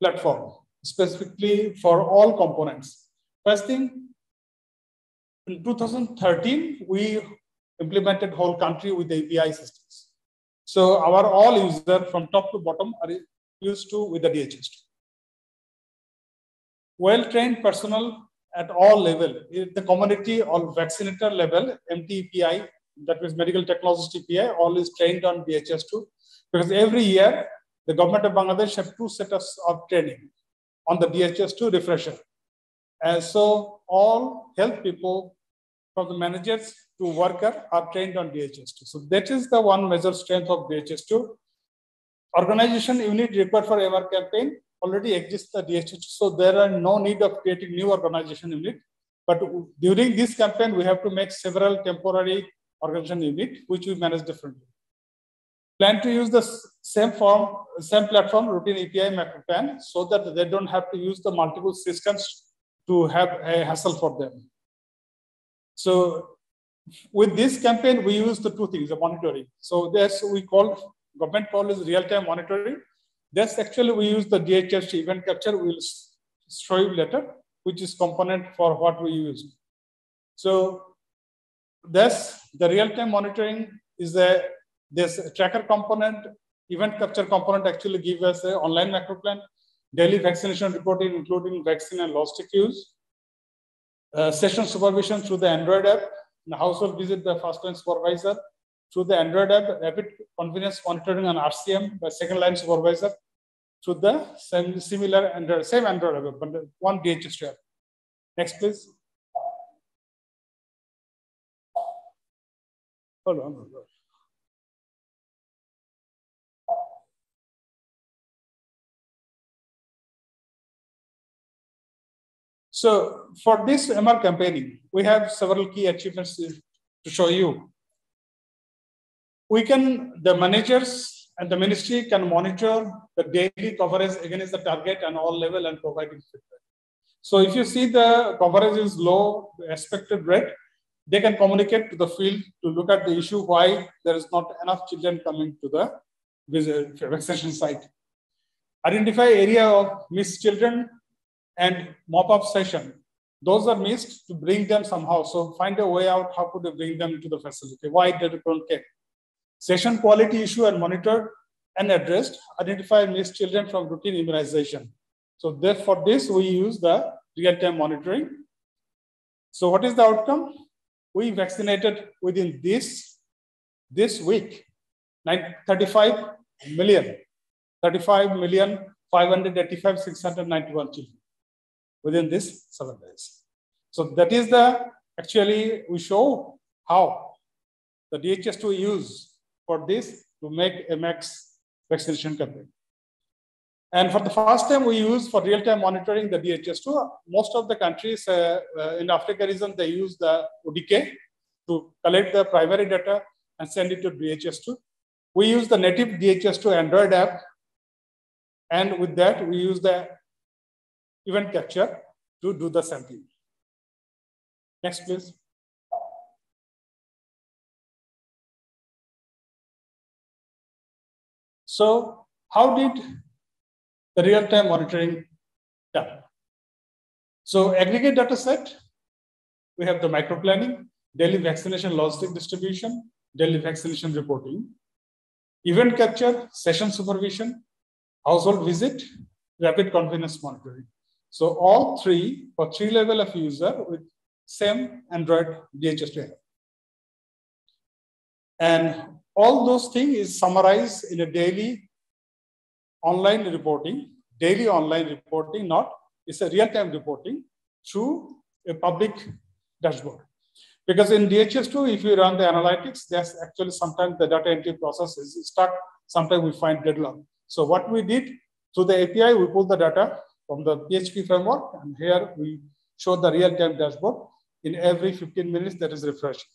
D: platform, specifically for all components. First thing, in 2013, we implemented whole country with API systems. So our all user from top to bottom are used to with the DHIS2. Well-trained personnel at all level, the community or vaccinator level, MTPI, that means medical technology TPI, all is trained on DHIS2 because every year the government of Bangladesh have two sets of training on the DHIS2 refresher. And so all health people from the managers to worker are trained on DHIS2. So that is the one major strength of DHIS2. Organization unit required for MR campaign already exists the DHIS2. So there are no need of creating new organization unit. But during this campaign, we have to make several temporary organization unit, which we manage differently. Plan to use the same form, same platform, routine EPI macro plan, so that they don't have to use the multiple systems to have a hassle for them. So with this campaign, we use the two things, the monitoring. So that's we call, government call is real-time monitoring. That's actually we use the DHIS event capture, we'll show you later, which is component for what we use. So that's the real-time monitoring is a this tracker component, event capture component actually give us an online macro plan, daily vaccination reporting, including vaccine and logistic use, uh, session supervision through the Android app, the household visit the first line supervisor, through the Android app, rapid convenience monitoring on RCM, the second line supervisor, through the same similar Android, same Android app, but one DHIS app. Next, please. Hold on. So for this MR campaigning, we have several key achievements to show you. We can, the managers and the ministry can monitor the daily coverage against the target and all level and providing feedback. So if you see the coverage is low, expected rate, they can communicate to the field to look at the issue why there is not enough children coming to the vaccination site. Identify area of missed children and mop-up session. Those are missed to bring them somehow. So find a way out how could they bring them to the facility. Why they don't care. Session quality issue and monitored and addressed. Identify missed children from routine immunization. So therefore this we use the real-time monitoring. So what is the outcome? We vaccinated within this, this week, 35 million, 35 million, 585, 691 children within this seven days. So that is the, actually we show how the DHIS2 use for this to make a max vaccination campaign. And for the first time, we use for real-time monitoring the DHIS2. Most of the countries uh, uh, in Africa region, they use the ODK to collect the primary data and send it to DHIS2. We use the native DHIS2 Android app. And with that, we use the event capture to do the sampling. Next, please. So how did the real-time monitoring done? So aggregate data set, we have the micro planning, daily vaccination logistic distribution, daily vaccination reporting, event capture, session supervision, household visit, rapid convenience monitoring. So all three for three level of user with same Android DHIS2 And all those things is summarized in a daily online reporting, daily online reporting, not it's a real-time reporting through a public dashboard. Because in DHIS2, if you run the analytics, there's actually sometimes the data entry process is stuck. Sometimes we find deadlock. So what we did through the API, we pull the data from the PHP framework. And here we show the real-time dashboard. In every 15 minutes, that is refreshing.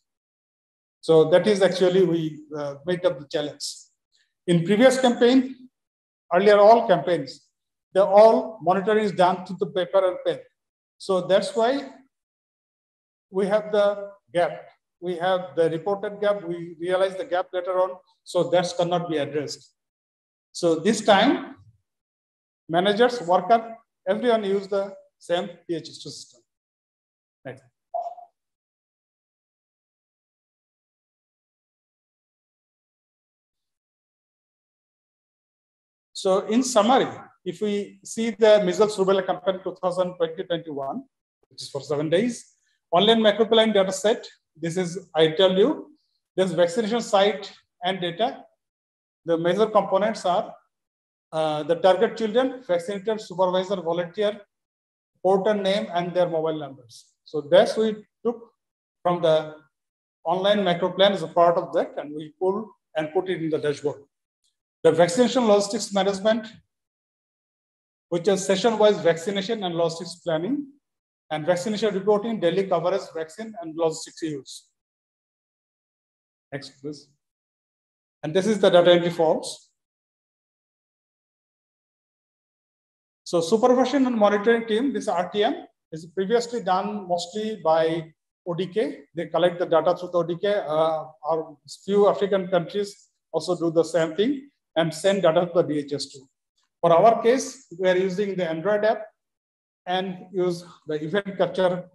D: So that is actually, we uh, made up the challenge. In previous campaign, earlier all campaigns, the all monitoring is done through the paper and pen. So that's why we have the gap. We have the reported gap. We realize the gap later on. So that cannot be addressed. So this time, managers, worker, everyone use the same PH2 system. Next. So in summary, if we see the measles rubella campaign 2020-21, which is for seven days, online microplan data set, this is, I tell you, this vaccination site and data. The major components are uh, the target children, vaccinator, supervisor, volunteer, porter name, and their mobile numbers. So that's we took from the online macro plan as a part of that, and we pull and put it in the dashboard. The vaccination logistics management, which is session-wise vaccination and logistics planning, and vaccination reporting, daily coverage, vaccine, and logistics use. Next, please. And this is the data entry forms. So supervision and monitoring team, this RTM, is previously done mostly by ODK. They collect the data through the ODK. Uh, our few African countries also do the same thing and send data to the DHIS2. For our case, we are using the Android app and use the event capture,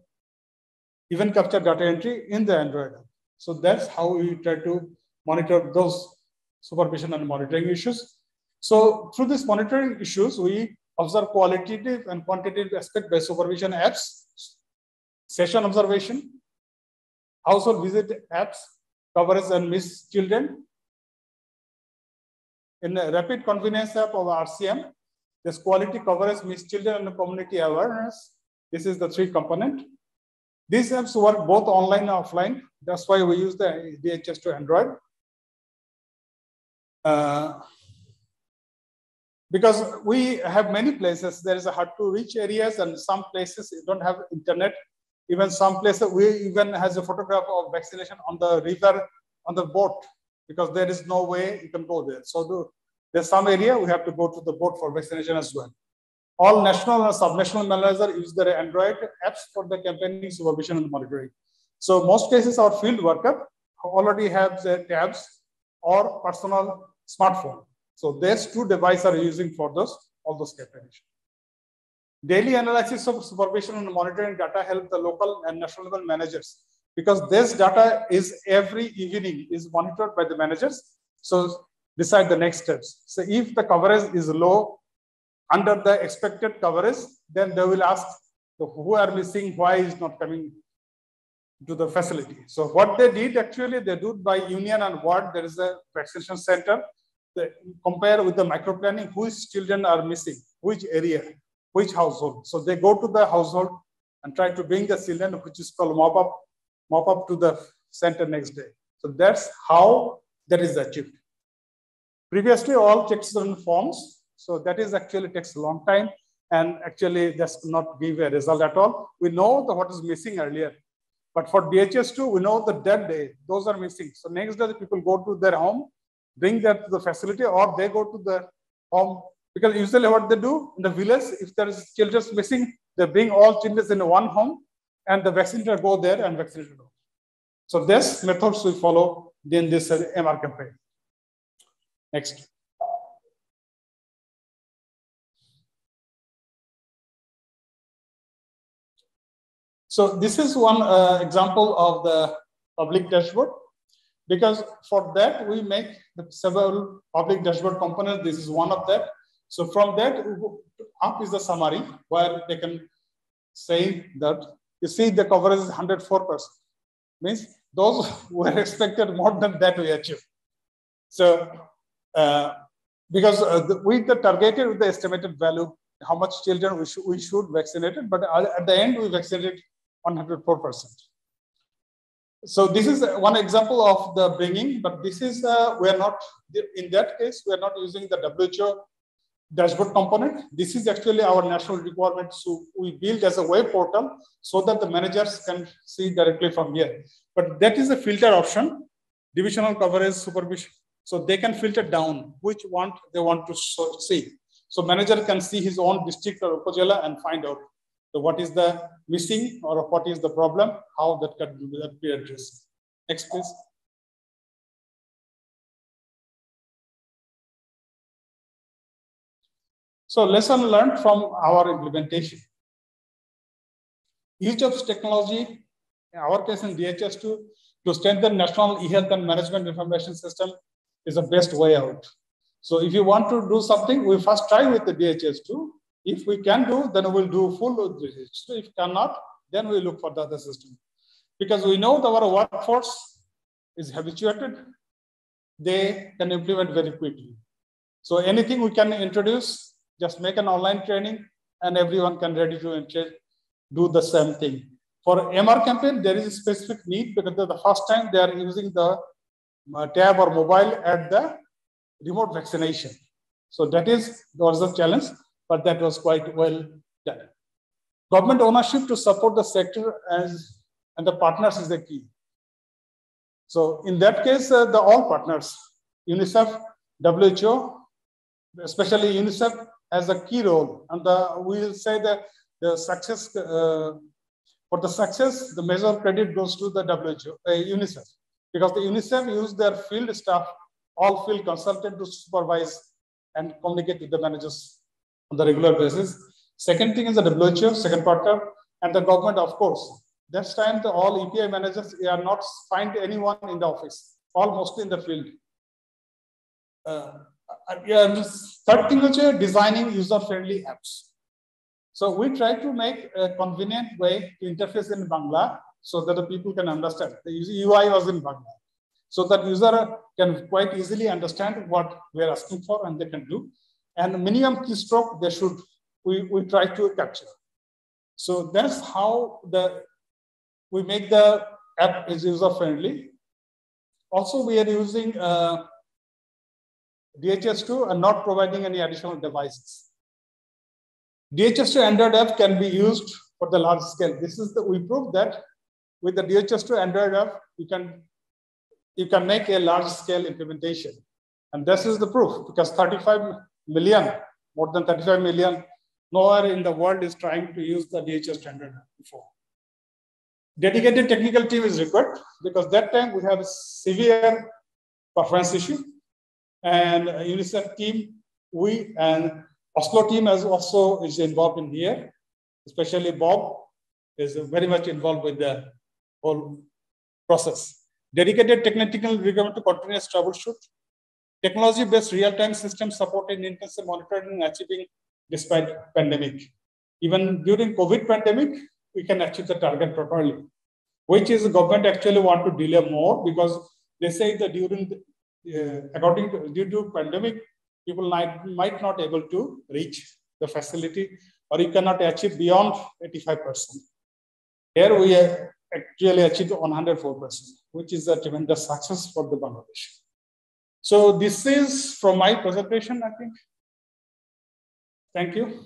D: event capture data entry in the Android app. So that's how we try to monitor those supervision and monitoring issues. So through these monitoring issues, we observe qualitative and quantitative aspect by supervision apps, session observation, household visit apps, coverage and missed children. In the rapid convenience app of RCM, this quality coverage missed children and community awareness. This is the three component. These apps work both online and offline. That's why we use the DHIS2 Android. Uh, because we have many places, there is a hard to reach areas and some places you don't have internet. Even some places, we even has a photograph of vaccination on the river, on the boat, because there is no way you can go there. So the, there's some area we have to go to the boat for vaccination as well. All national and subnational manager use their Android apps for the campaigning, supervision, and monitoring. So most cases, our field worker already have the tabs or personal smartphone. So these two devices are using for those all those campaigns. Daily analysis of supervision and monitoring data help the local and national level managers because this data is every evening is monitored by the managers. So decide the next steps. So if the coverage is low under the expected coverage, then they will ask who are missing, why is not coming to the facility. So what they did actually, they do by union and ward. There is a vaccination center the, compare with the micro planning, which children are missing, which area, which household. So they go to the household and try to bring the children, which is called mop up, mop up to the center next day. So that's how that is achieved. Previously, all checks on forms. So that is actually takes a long time and actually does not give a result at all. We know the, what is missing earlier. But for DHIS2, we know the dead day, those are missing. So next day, the people go to their home bring that to the facility or they go to the home because usually what they do in the village if there is children missing they bring all children in one home and the vaccinator go there and vaccinate them. So this methods we follow in this uh, MR campaign. Next. So this is one uh, example of the public dashboard because for that we make several public dashboard components. This is one of them. So from that up is the summary where they can say that you see the coverage is 104%. Means those were expected more than that we achieved. So uh, because uh, the, we the targeted with the estimated value, how much children we, sh we should vaccinate, it, but at the end we vaccinated 104%. So this is one example of the bringing, but this is, uh, we are not, in that case, we are not using the WHO dashboard component. This is actually our national requirement. So we build as a web portal so that the managers can see directly from here. But that is a filter option, divisional coverage, supervision, So they can filter down which one they want to see. So manager can see his own district or Upazila and find out so what is the missing or what is the problem, how that can be addressed. Next, please. So lesson learned from our implementation. Use of technology, in our case in DHIS2, to strengthen national e-health and management information system is the best way out. So if you want to do something, we first try with the DHIS2. If we can do, then we'll do full DHIS2. If cannot, then we look for the other system. Because we know that our workforce is habituated, they can implement very quickly. So anything we can introduce just make an online training and everyone can ready to do the same thing. For MR campaign, there is a specific need because the first time they are using the uh, tab or mobile at the remote vaccination. So that is was a challenge, but that was quite well done. Government ownership to support the sector as and the partners is the key. So in that case, uh, the all partners, UNICEF, WHO, especially UNICEF has a key role. And the, we will say that the success, uh, for the success, the major credit goes to the WHO, uh, UNICEF, because the UNICEF use their field staff, all field consultant to supervise and communicate with the managers on the regular basis. Second thing is the WHO, second partner, and the government, of course. This time, the all EPI managers are not find anyone in the office, all mostly in the field. Uh, yeah, third thing is designing user-friendly apps. So we try to make a convenient way to interface in Bangla so that the people can understand. The UI was in Bangla. So that user can quite easily understand what we're asking for and they can do. And minimum keystroke they should, we, we try to capture. So that's how the we make the app is user-friendly. Also, we are using uh, DHIS2 and not providing any additional devices. DHIS2 Android app can be used for the large scale. This is the, we prove that with the DHIS2 Android app, you can, you can make a large scale implementation. And this is the proof because 35 million, more than 35 million, nowhere in the world is trying to use the DHIS standard before. Dedicated technical team is required because that time we have a severe performance issue and UNICEF team, we and Oslo team as also is involved in here, especially Bob is very much involved with the whole process. Dedicated technical requirement to continuous troubleshoot, technology-based real-time system supporting intensive monitoring and achieving despite pandemic. Even during COVID pandemic, we can achieve the target properly, which is the government actually want to delay more because they say that during uh, according to due to pandemic, people might, might not able to reach the facility or you cannot achieve beyond 85%. Here we actually achieved 104%, which is a tremendous success for the Bangladesh. So this is from my presentation, I think. Thank you.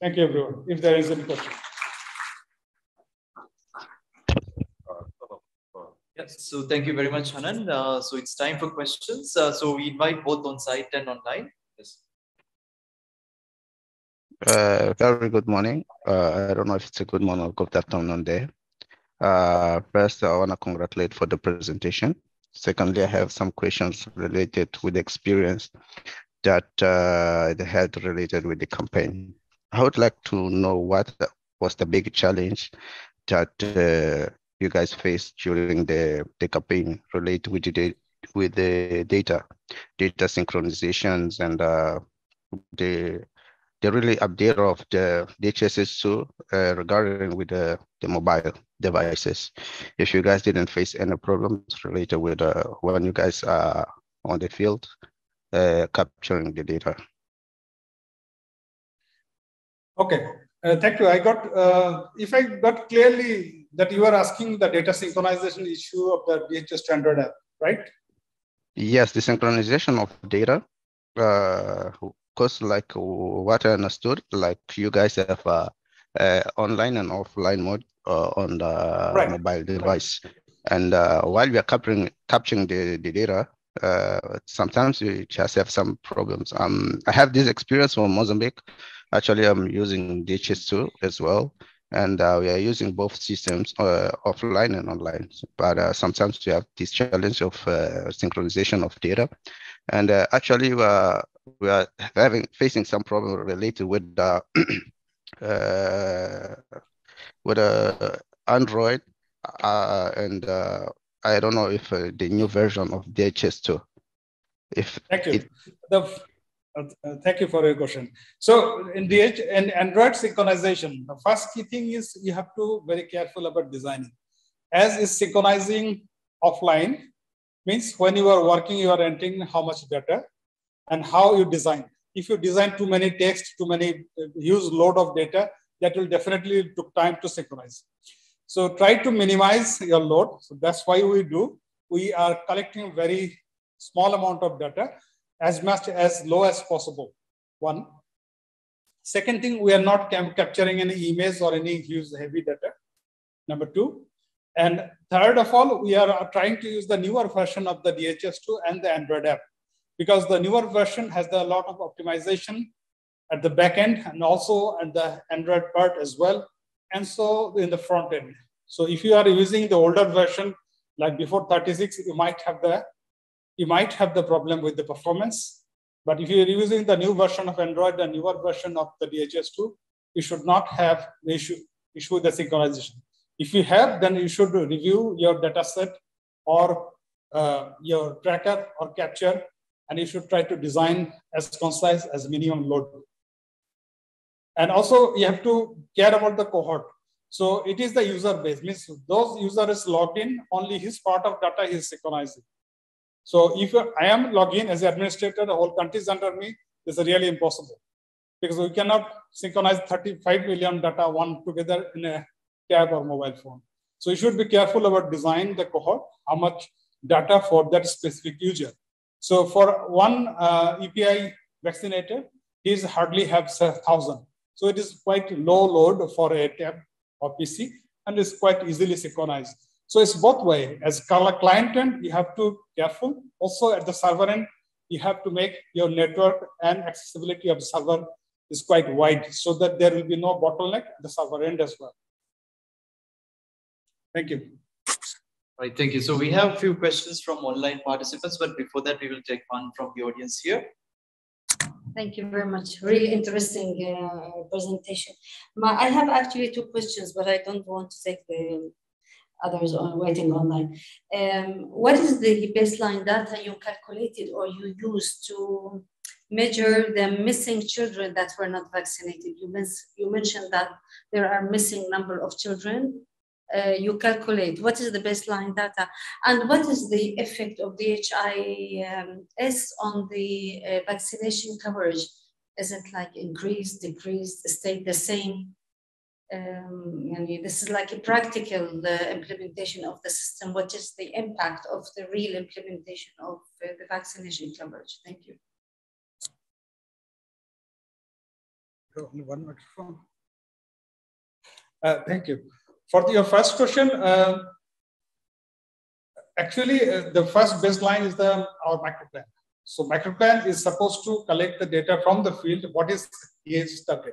D: Thank you, everyone. If there is any question.
A: Yes, so thank you very much, Hanan. Uh, so it's time for questions. Uh, so we invite both on site and online. Yes.
E: Uh, very good morning. Uh, I don't know if it's a good morning or good afternoon there. Uh, first, I want to congratulate for the presentation. Secondly, I have some questions related with experience that uh, they had related with the campaign. I would like to know what was the big challenge that uh, you guys faced during the, the campaign related with the, with the data, data synchronizations and uh, the the really update of the DHIS2 uh, regarding with the, the mobile devices. If you guys didn't face any problems related with uh, when you guys are on the field uh, capturing the data.
D: Okay, uh, thank you. I got, uh, if I got clearly that you are asking the data synchronization issue of the DHIS standard app, right?
E: Yes, the synchronization of data. Uh, because like what I understood, like you guys have uh, uh, online and offline mode uh, on the right. mobile device. Right. And uh, while we are capturing capturing the, the data, uh, sometimes we just have some problems. Um, I have this experience from Mozambique. Actually, I'm using DHIS2 as well. And uh, we are using both systems uh, offline and online. But uh, sometimes we have this challenge of uh, synchronization of data. And uh, actually, we are, having facing some problem related with uh, with Android and I don't know if uh, the new version of DHIS2. If
D: thank you. It, the, uh, uh, thank you for your question. So in DH in Android synchronization, the first key thing is you have to very careful about designing. As is synchronizing offline means when you are working, you are entering how much data and how you design. If you design too many text, too many uh, use load of data, that will definitely took time to synchronize. So try to minimize your load. So that's why we do. We are collecting very small amount of data as much as low as possible. One. Second thing, we are not capturing any images or any huge heavy data. Number two. And third of all, we are trying to use the newer version of the DHIS2 and the Android app because the newer version has a lot of optimization at the back end and also at the Android part as well and so in the front end. So if you are using the older version, like before 36, you might have the you might have the problem with the performance. But if you're using the new version of Android, the newer version of the DHIS2, you should not have the issue, issue with the synchronization. If you have, then you should review your data set or uh, your tracker or capture, and you should try to design as concise as minimum load and also you have to care about the cohort. So it is the user base, means those user is logged in, only his part of data is synchronizing. So if I am logged in as administrator, the whole country is under me, this is really impossible because we cannot synchronize 35 million data one together in a tab or mobile phone. So you should be careful about design the cohort, how much data for that specific user. So for one uh, EPI vaccinator, he's hardly have a thousand. So it is quite low load for a tab or PC and it's quite easily synchronized. So it's both way. As client end, you have to careful. Also at the server end, you have to make your network and accessibility of server is quite wide so that there will be no bottleneck at the server end as well. Thank you.
A: Right, thank you. So we have a few questions from online participants, but before that, we will take one from the audience here.
F: Thank you very much. Really interesting uh, presentation. My, I have actually two questions, but I don't want to take the others on waiting online. Um, what is the baseline data you calculated or you used to measure the missing children that were not vaccinated? You, you mentioned that there are missing number of children uh, you calculate what is the baseline data and what is the effect of DHIS on the uh, vaccination coverage? Is it like increased, decreased, stayed the same? Um, this is like a practical uh, implementation of the system. What is the impact of the real implementation of uh, the vaccination coverage? Thank you.
D: Only one microphone. Uh, thank you. For your first question, uh, actually uh, the first baseline is the our microplan. So microplan is supposed to collect the data from the field. What is age study?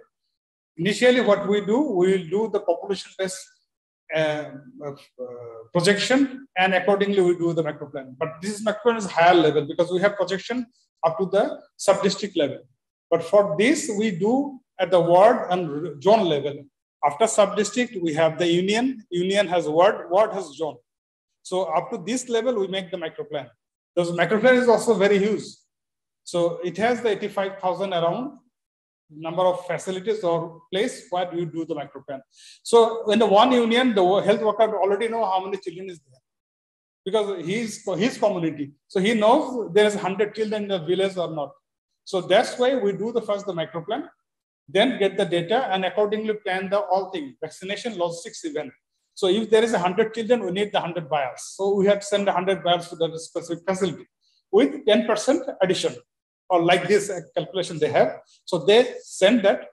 D: Initially, what we do, we will do the population-based uh, uh, projection, and accordingly we do the macroplan. But this macroplan is higher level because we have projection up to the sub-district level. But for this, we do at the ward and zone level. After sub-district, we have the union. Union has ward, ward has zone. So up to this level, we make the micro plan. Those microplan is also very huge. So it has the 85,000 around number of facilities or place where you do the microplan. So in the one union, the health worker already know how many children is there because he's for his community. So he knows there is 100 children in the village or not. So that's why we do the first the microplan then get the data and accordingly plan the all thing, vaccination, logistics event. So if there is a 100 children, we need the 100 vials. So we have to send 100 vials to the specific facility with 10% addition or like this calculation they have. So they send that.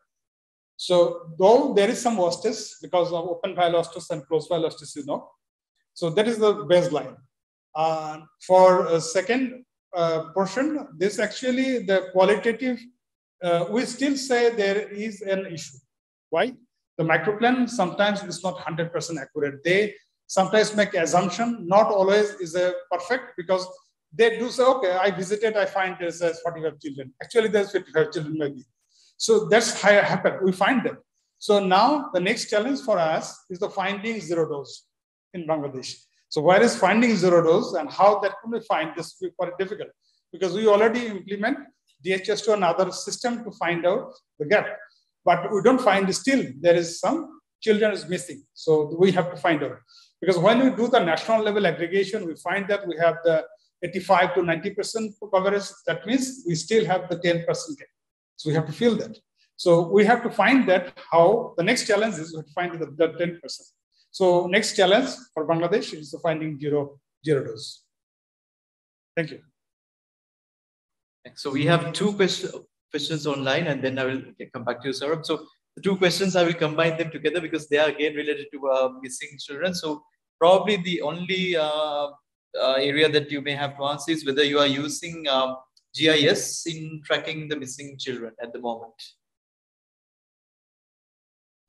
D: So though there is some wastage because of open vial wastage and closed vial wastage, you know. So that is the baseline. Uh, for a second, uh, portion, this actually the qualitative, uh, we still say there is an issue. Why? The microplan sometimes is not 100% accurate. They sometimes make assumption, not always is a perfect because they do say, okay, I visited, I find there's 45 children. Actually, there's 55 children maybe. So that's how it happened. We find them. So now the next challenge for us is the finding zero dose in Bangladesh. So where is finding zero dose and how that could be find this quite difficult because we already implement DHIS2 another system to find out the gap. But we don't find still there is some children is missing. So we have to find out. Because when we do the national level aggregation, we find that we have the 85 to 90% coverage. That means we still have the 10% gap. So we have to fill that. So we have to find that how the next challenge is to find the, the 10%. So next challenge for Bangladesh is finding zero, zero dose. Thank you.
A: So we have two questions online and then I will come back to you, Saurabh. So the two questions, I will combine them together because they are again related to uh, missing children. So probably the only uh, uh, area that you may have to answer is whether you are using um, GIS in tracking the missing children at the moment.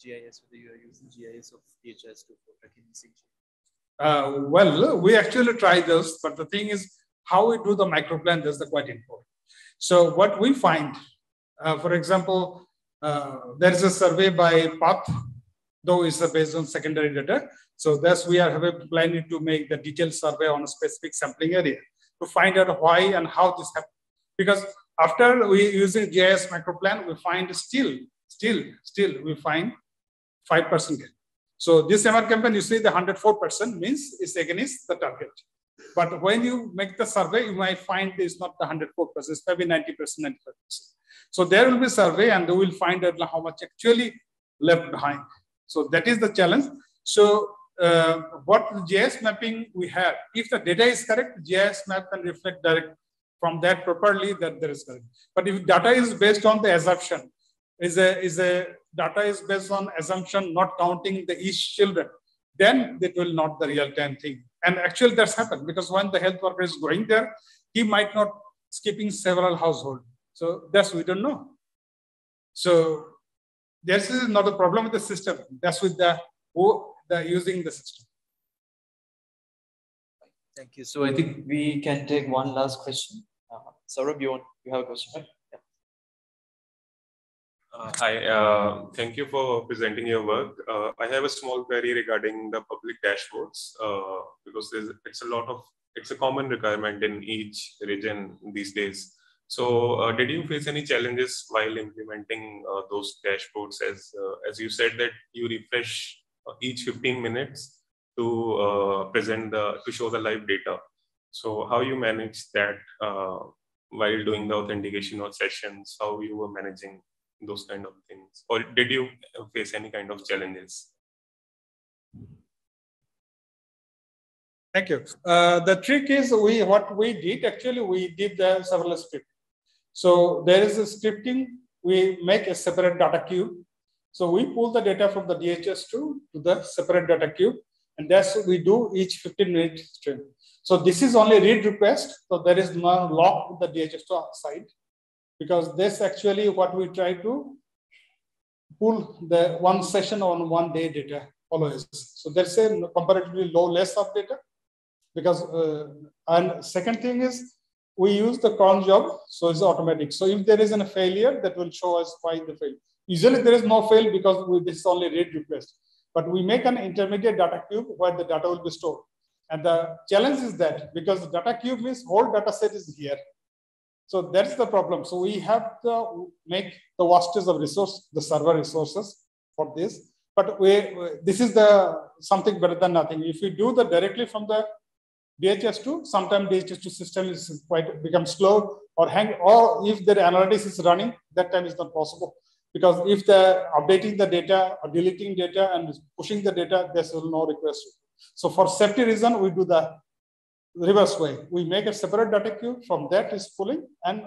A: GIS, whether you are using GIS of DHIS2 tracking missing children.
D: Uh, well, we actually try this, but the thing is how we do the microplan, that's the quite important. So what we find, uh, for example, uh, there is a survey by PATH, though it's based on secondary data. So thus we are planning to make the detailed survey on a specific sampling area to find out why and how this happened. Because after we using GIS microplan, we find still, still, still we find 5% gain. So this MR campaign, you see the 104% means it's against the target. But when you make the survey, you might find it's not the 104%, it's maybe 90%, 95%. So there will be survey and they will find out how much actually left behind. So that is the challenge. So uh, what GIS mapping we have, if the data is correct, GIS map can reflect direct from that properly that there is correct. But if data is based on the assumption, is a, is a data is based on assumption, not counting the each children, then it will not the real time thing. And actually that's happened because when the health worker is going there, he might not skipping several households. So that's we don't know. So this is not a problem with the system. That's with the who the using the system.
A: Thank you. So I think we can take one last question. Uh, Saurabh, you want you have a question, right?
G: Uh, hi, uh, thank you for presenting your work. Uh, I have a small query regarding the public dashboards uh, because it's a lot of, it's a common requirement in each region these days. So uh, did you face any challenges while implementing uh, those dashboards as, as you said that you refresh each 15 minutes to present the, to show the live data. So how you manage that while doing the authentication or sessions, how you were managing those kind of things? Or did you face any kind of challenges?
D: Thank you. Uh, the trick is we what we did actually we did the serverless script so there is a scripting. We make a separate data cube. So we pull the data from the DHIS2 to the separate data cube and that's what we do each 15 minute stream so this is only read request. So there is no lock with the DHIS2 side because this actually what we try to pull the one session on one day data always. So there's a comparatively low less of data because, uh, and second thing is we use the cron job, so it's automatic. So if there is a failure, that will show us why the fail. Usually there is no fail because we, this is only read request, but we make an intermediate data cube where the data will be stored. And the challenge is that because the data cube means whole data set is here. So that's the problem. So we have to make the wastage of resource, the server resources for this. But we, this is the something better than nothing. If we do the directly from the DHIS2, sometimes DHIS2 system is quite become slow or hang, or if the analytics is running, that time is not possible. Because if the updating the data or deleting data and pushing the data, there's no request. So for safety reason, we do the reverse way. We make a separate data cube from that is pulling and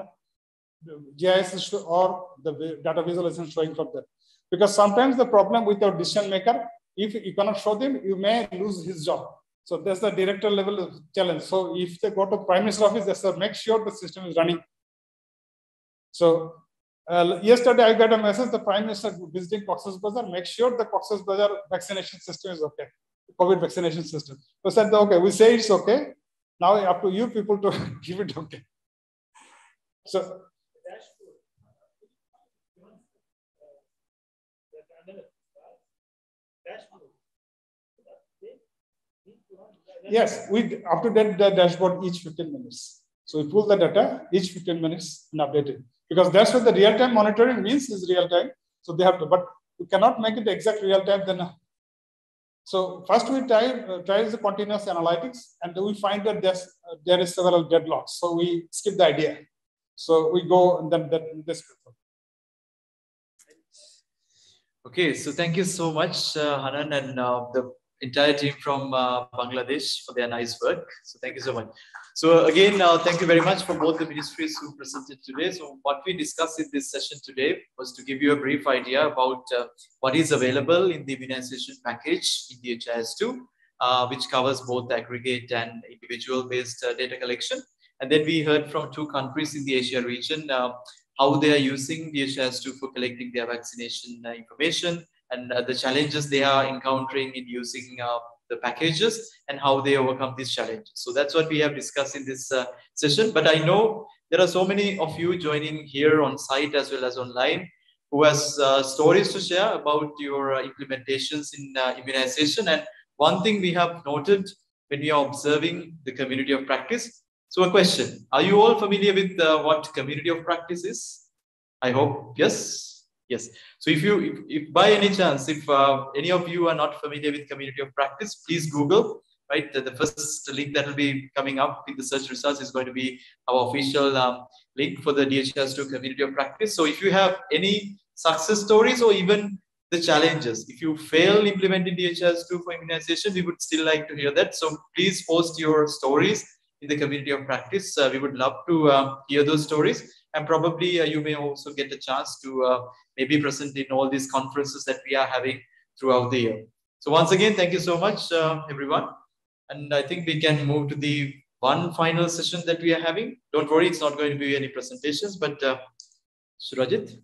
D: GIS or the data visualization showing from that. Because sometimes the problem with your decision maker, if you cannot show them, you may lose his job. So that's the director level challenge. So if they go to prime minister office, they say make sure the system is running. So uh, yesterday I got a message, the prime minister visiting Cox's Bazar, make sure the Cox's Bazar vaccination system is okay, COVID vaccination system. So said, okay, we say it's okay. Now up to you people to give it okay. So Yes, we up to date the dashboard each 15 minutes. So we pull the data each 15 minutes and update it because that's what the real time monitoring means is real time. So they have to, but we cannot make it exact real time. Then, so first we try uh, the continuous analytics, and we find that there's uh, there is several deadlocks. So we skip the idea. So we go and then that this.
A: Okay, so thank you so much, uh, Hanan, and uh, the entire team from uh, Bangladesh for their nice work. So thank you so much. So again, uh, thank you very much for both the ministries who presented today. So what we discussed in this session today was to give you a brief idea about uh, what is available in the immunization package in the DHIS2, uh, which covers both aggregate and individual-based uh, data collection. And then we heard from two countries in the Asia region uh, how they are using the DHIS2 for collecting their vaccination information and the challenges they are encountering in using uh, the packages and how they overcome these challenges. So that's what we have discussed in this uh, session. But I know there are so many of you joining here on site as well as online who has uh, stories to share about your uh, implementations in uh, immunization. And one thing we have noted when we are observing the community of practice. So a question, are you all familiar with uh, what community of practice is? I hope, yes. Yes. So if you, if, if by any chance, if uh, any of you are not familiar with community of practice, please Google, right? The, the, first link that will be coming up in the search results is going to be our official um, link for the DHIS2 community of practice. So if you have any success stories or even the challenges, if you fail implementing DHIS2 for immunization, we would still like to hear that. So please post your stories in the community of practice. Uh, we would love to uh, hear those stories and probably uh, you may also get a chance to uh, maybe present in all these conferences that we are having throughout the year. So once again, thank you so much, uh, everyone. And I think we can move to the one final session that we are having. Don't worry, it's not going to be any presentations, but uh, Surajit.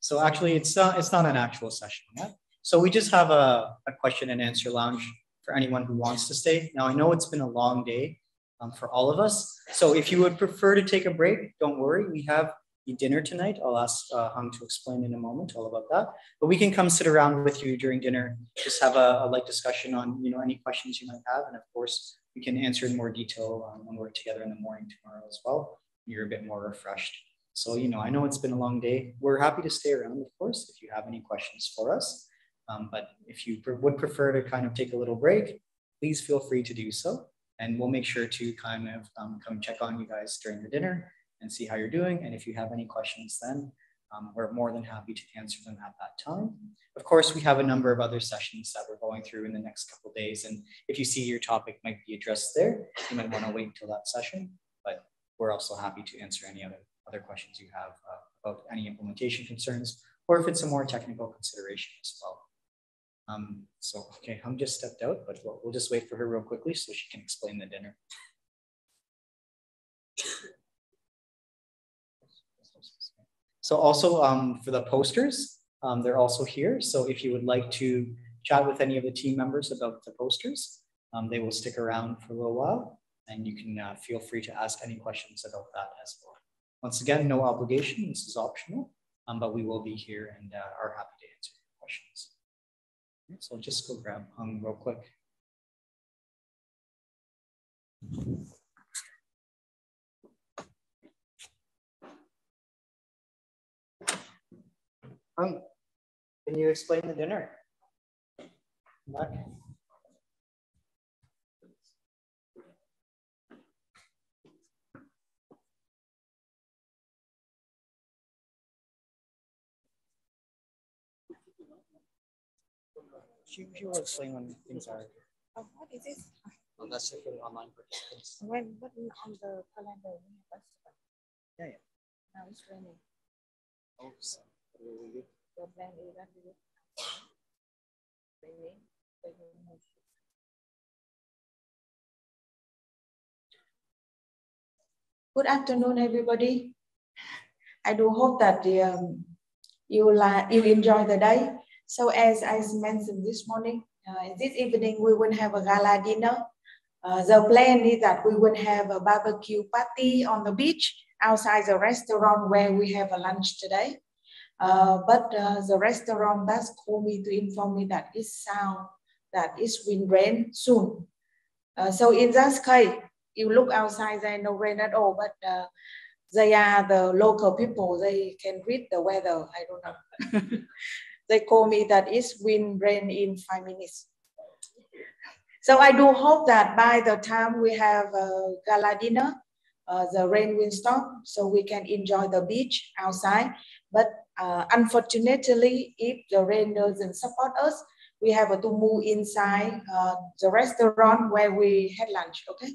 H: So actually, it's not, it's not an actual session. So we just have a, a question and answer lounge for anyone who wants to stay. Now, I know it's been a long day um, for all of us. So if you would prefer to take a break, don't worry. We have dinner tonight. I'll ask uh, Hung to explain in a moment all about that. But we can come sit around with you during dinner, just have a, a light discussion on you know any questions you might have. And of course, we can answer in more detail um, when we're together in the morning tomorrow as well. You're a bit more refreshed. So, you know, I know it's been a long day. We're happy to stay around, of course, if you have any questions for us. Um, but if you would prefer to kind of take a little break, please feel free to do so. And we'll make sure to kind of um, come check on you guys during the dinner and see how you're doing. And if you have any questions then, um, we're more than happy to answer them at that time. Of course, we have a number of other sessions that we're going through in the next couple days. And if you see your topic might be addressed there, you might want to wait until that session. But we're also happy to answer any other, other questions you have uh, about any implementation concerns, or if it's a more technical consideration as well. Um, so, okay, Hung just stepped out, but we'll, we'll just wait for her real quickly so she can explain the dinner. So also um, for the posters, um, they're also here. So if you would like to chat with any of the team members about the posters, um, they will stick around for a little while and you can uh, feel free to ask any questions about that as well. Once again, no obligation, this is optional, um, but we will be here and uh, are happy to answer your questions. So I'll just go grab Hung real quick. Hung, can you explain the dinner? She, she will explain when things are.
I: Oh, what is this?
H: Well, that's for the online participants.
I: When what on the calendar we have festival?
H: Yeah, yeah.
I: Now it's raining.
H: Oh, so what do we do?
I: Good afternoon, everybody. I do hope that um, you like you enjoy the day. So as I mentioned this morning, uh, this evening we will have a gala dinner. Uh, the plan is that we will have a barbecue party on the beach outside the restaurant where we have a lunch today. Uh, but uh, the restaurant does call me to inform me that it sound that it's wind rain soon. Uh, so in that case, you look outside, there no rain at all, but uh, they are the local people. They can read the weather. I don't know. they call me that is wind rain in five minutes. So I do hope that by the time we have a gala dinner, uh, the rain will stop so we can enjoy the beach outside. But uh, unfortunately, if the rain doesn't support us, we have to move inside uh, the restaurant where we had lunch, okay?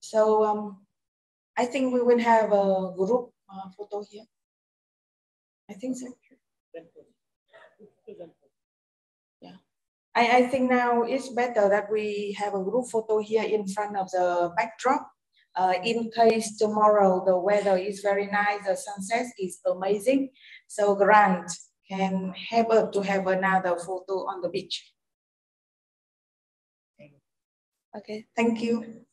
I: So um, I think we will have a group uh, photo here. I think so. Yeah. I, I think now it's better that we have a group photo here in front of the backdrop. Uh, in case tomorrow the weather is very nice, the sunset is amazing. So Grant can help us to have another photo on the beach. Okay, thank you.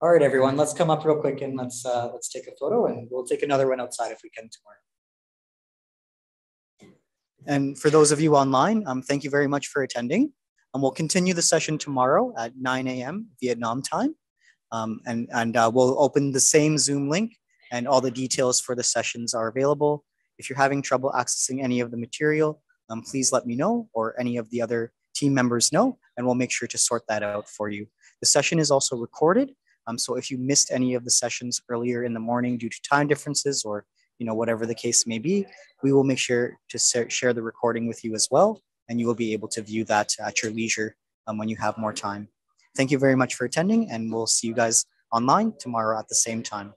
H: All right, everyone, let's come up real quick and let's uh, let's take a photo and we'll take another one outside if we can tomorrow. And for those of you online, um, thank you very much for attending. And we'll continue the session tomorrow at 9 a.m. Vietnam time. Um, and and uh, we'll open the same Zoom link and all the details for the sessions are available. If you're having trouble accessing any of the material, um, please let me know or any of the other team members know, and we'll make sure to sort that out for you. The session is also recorded um, so if you missed any of the sessions earlier in the morning due to time differences or you know whatever the case may be, we will make sure to share the recording with you as well, and you will be able to view that at your leisure um, when you have more time. Thank you very much for attending, and we'll see you guys online tomorrow at the same time.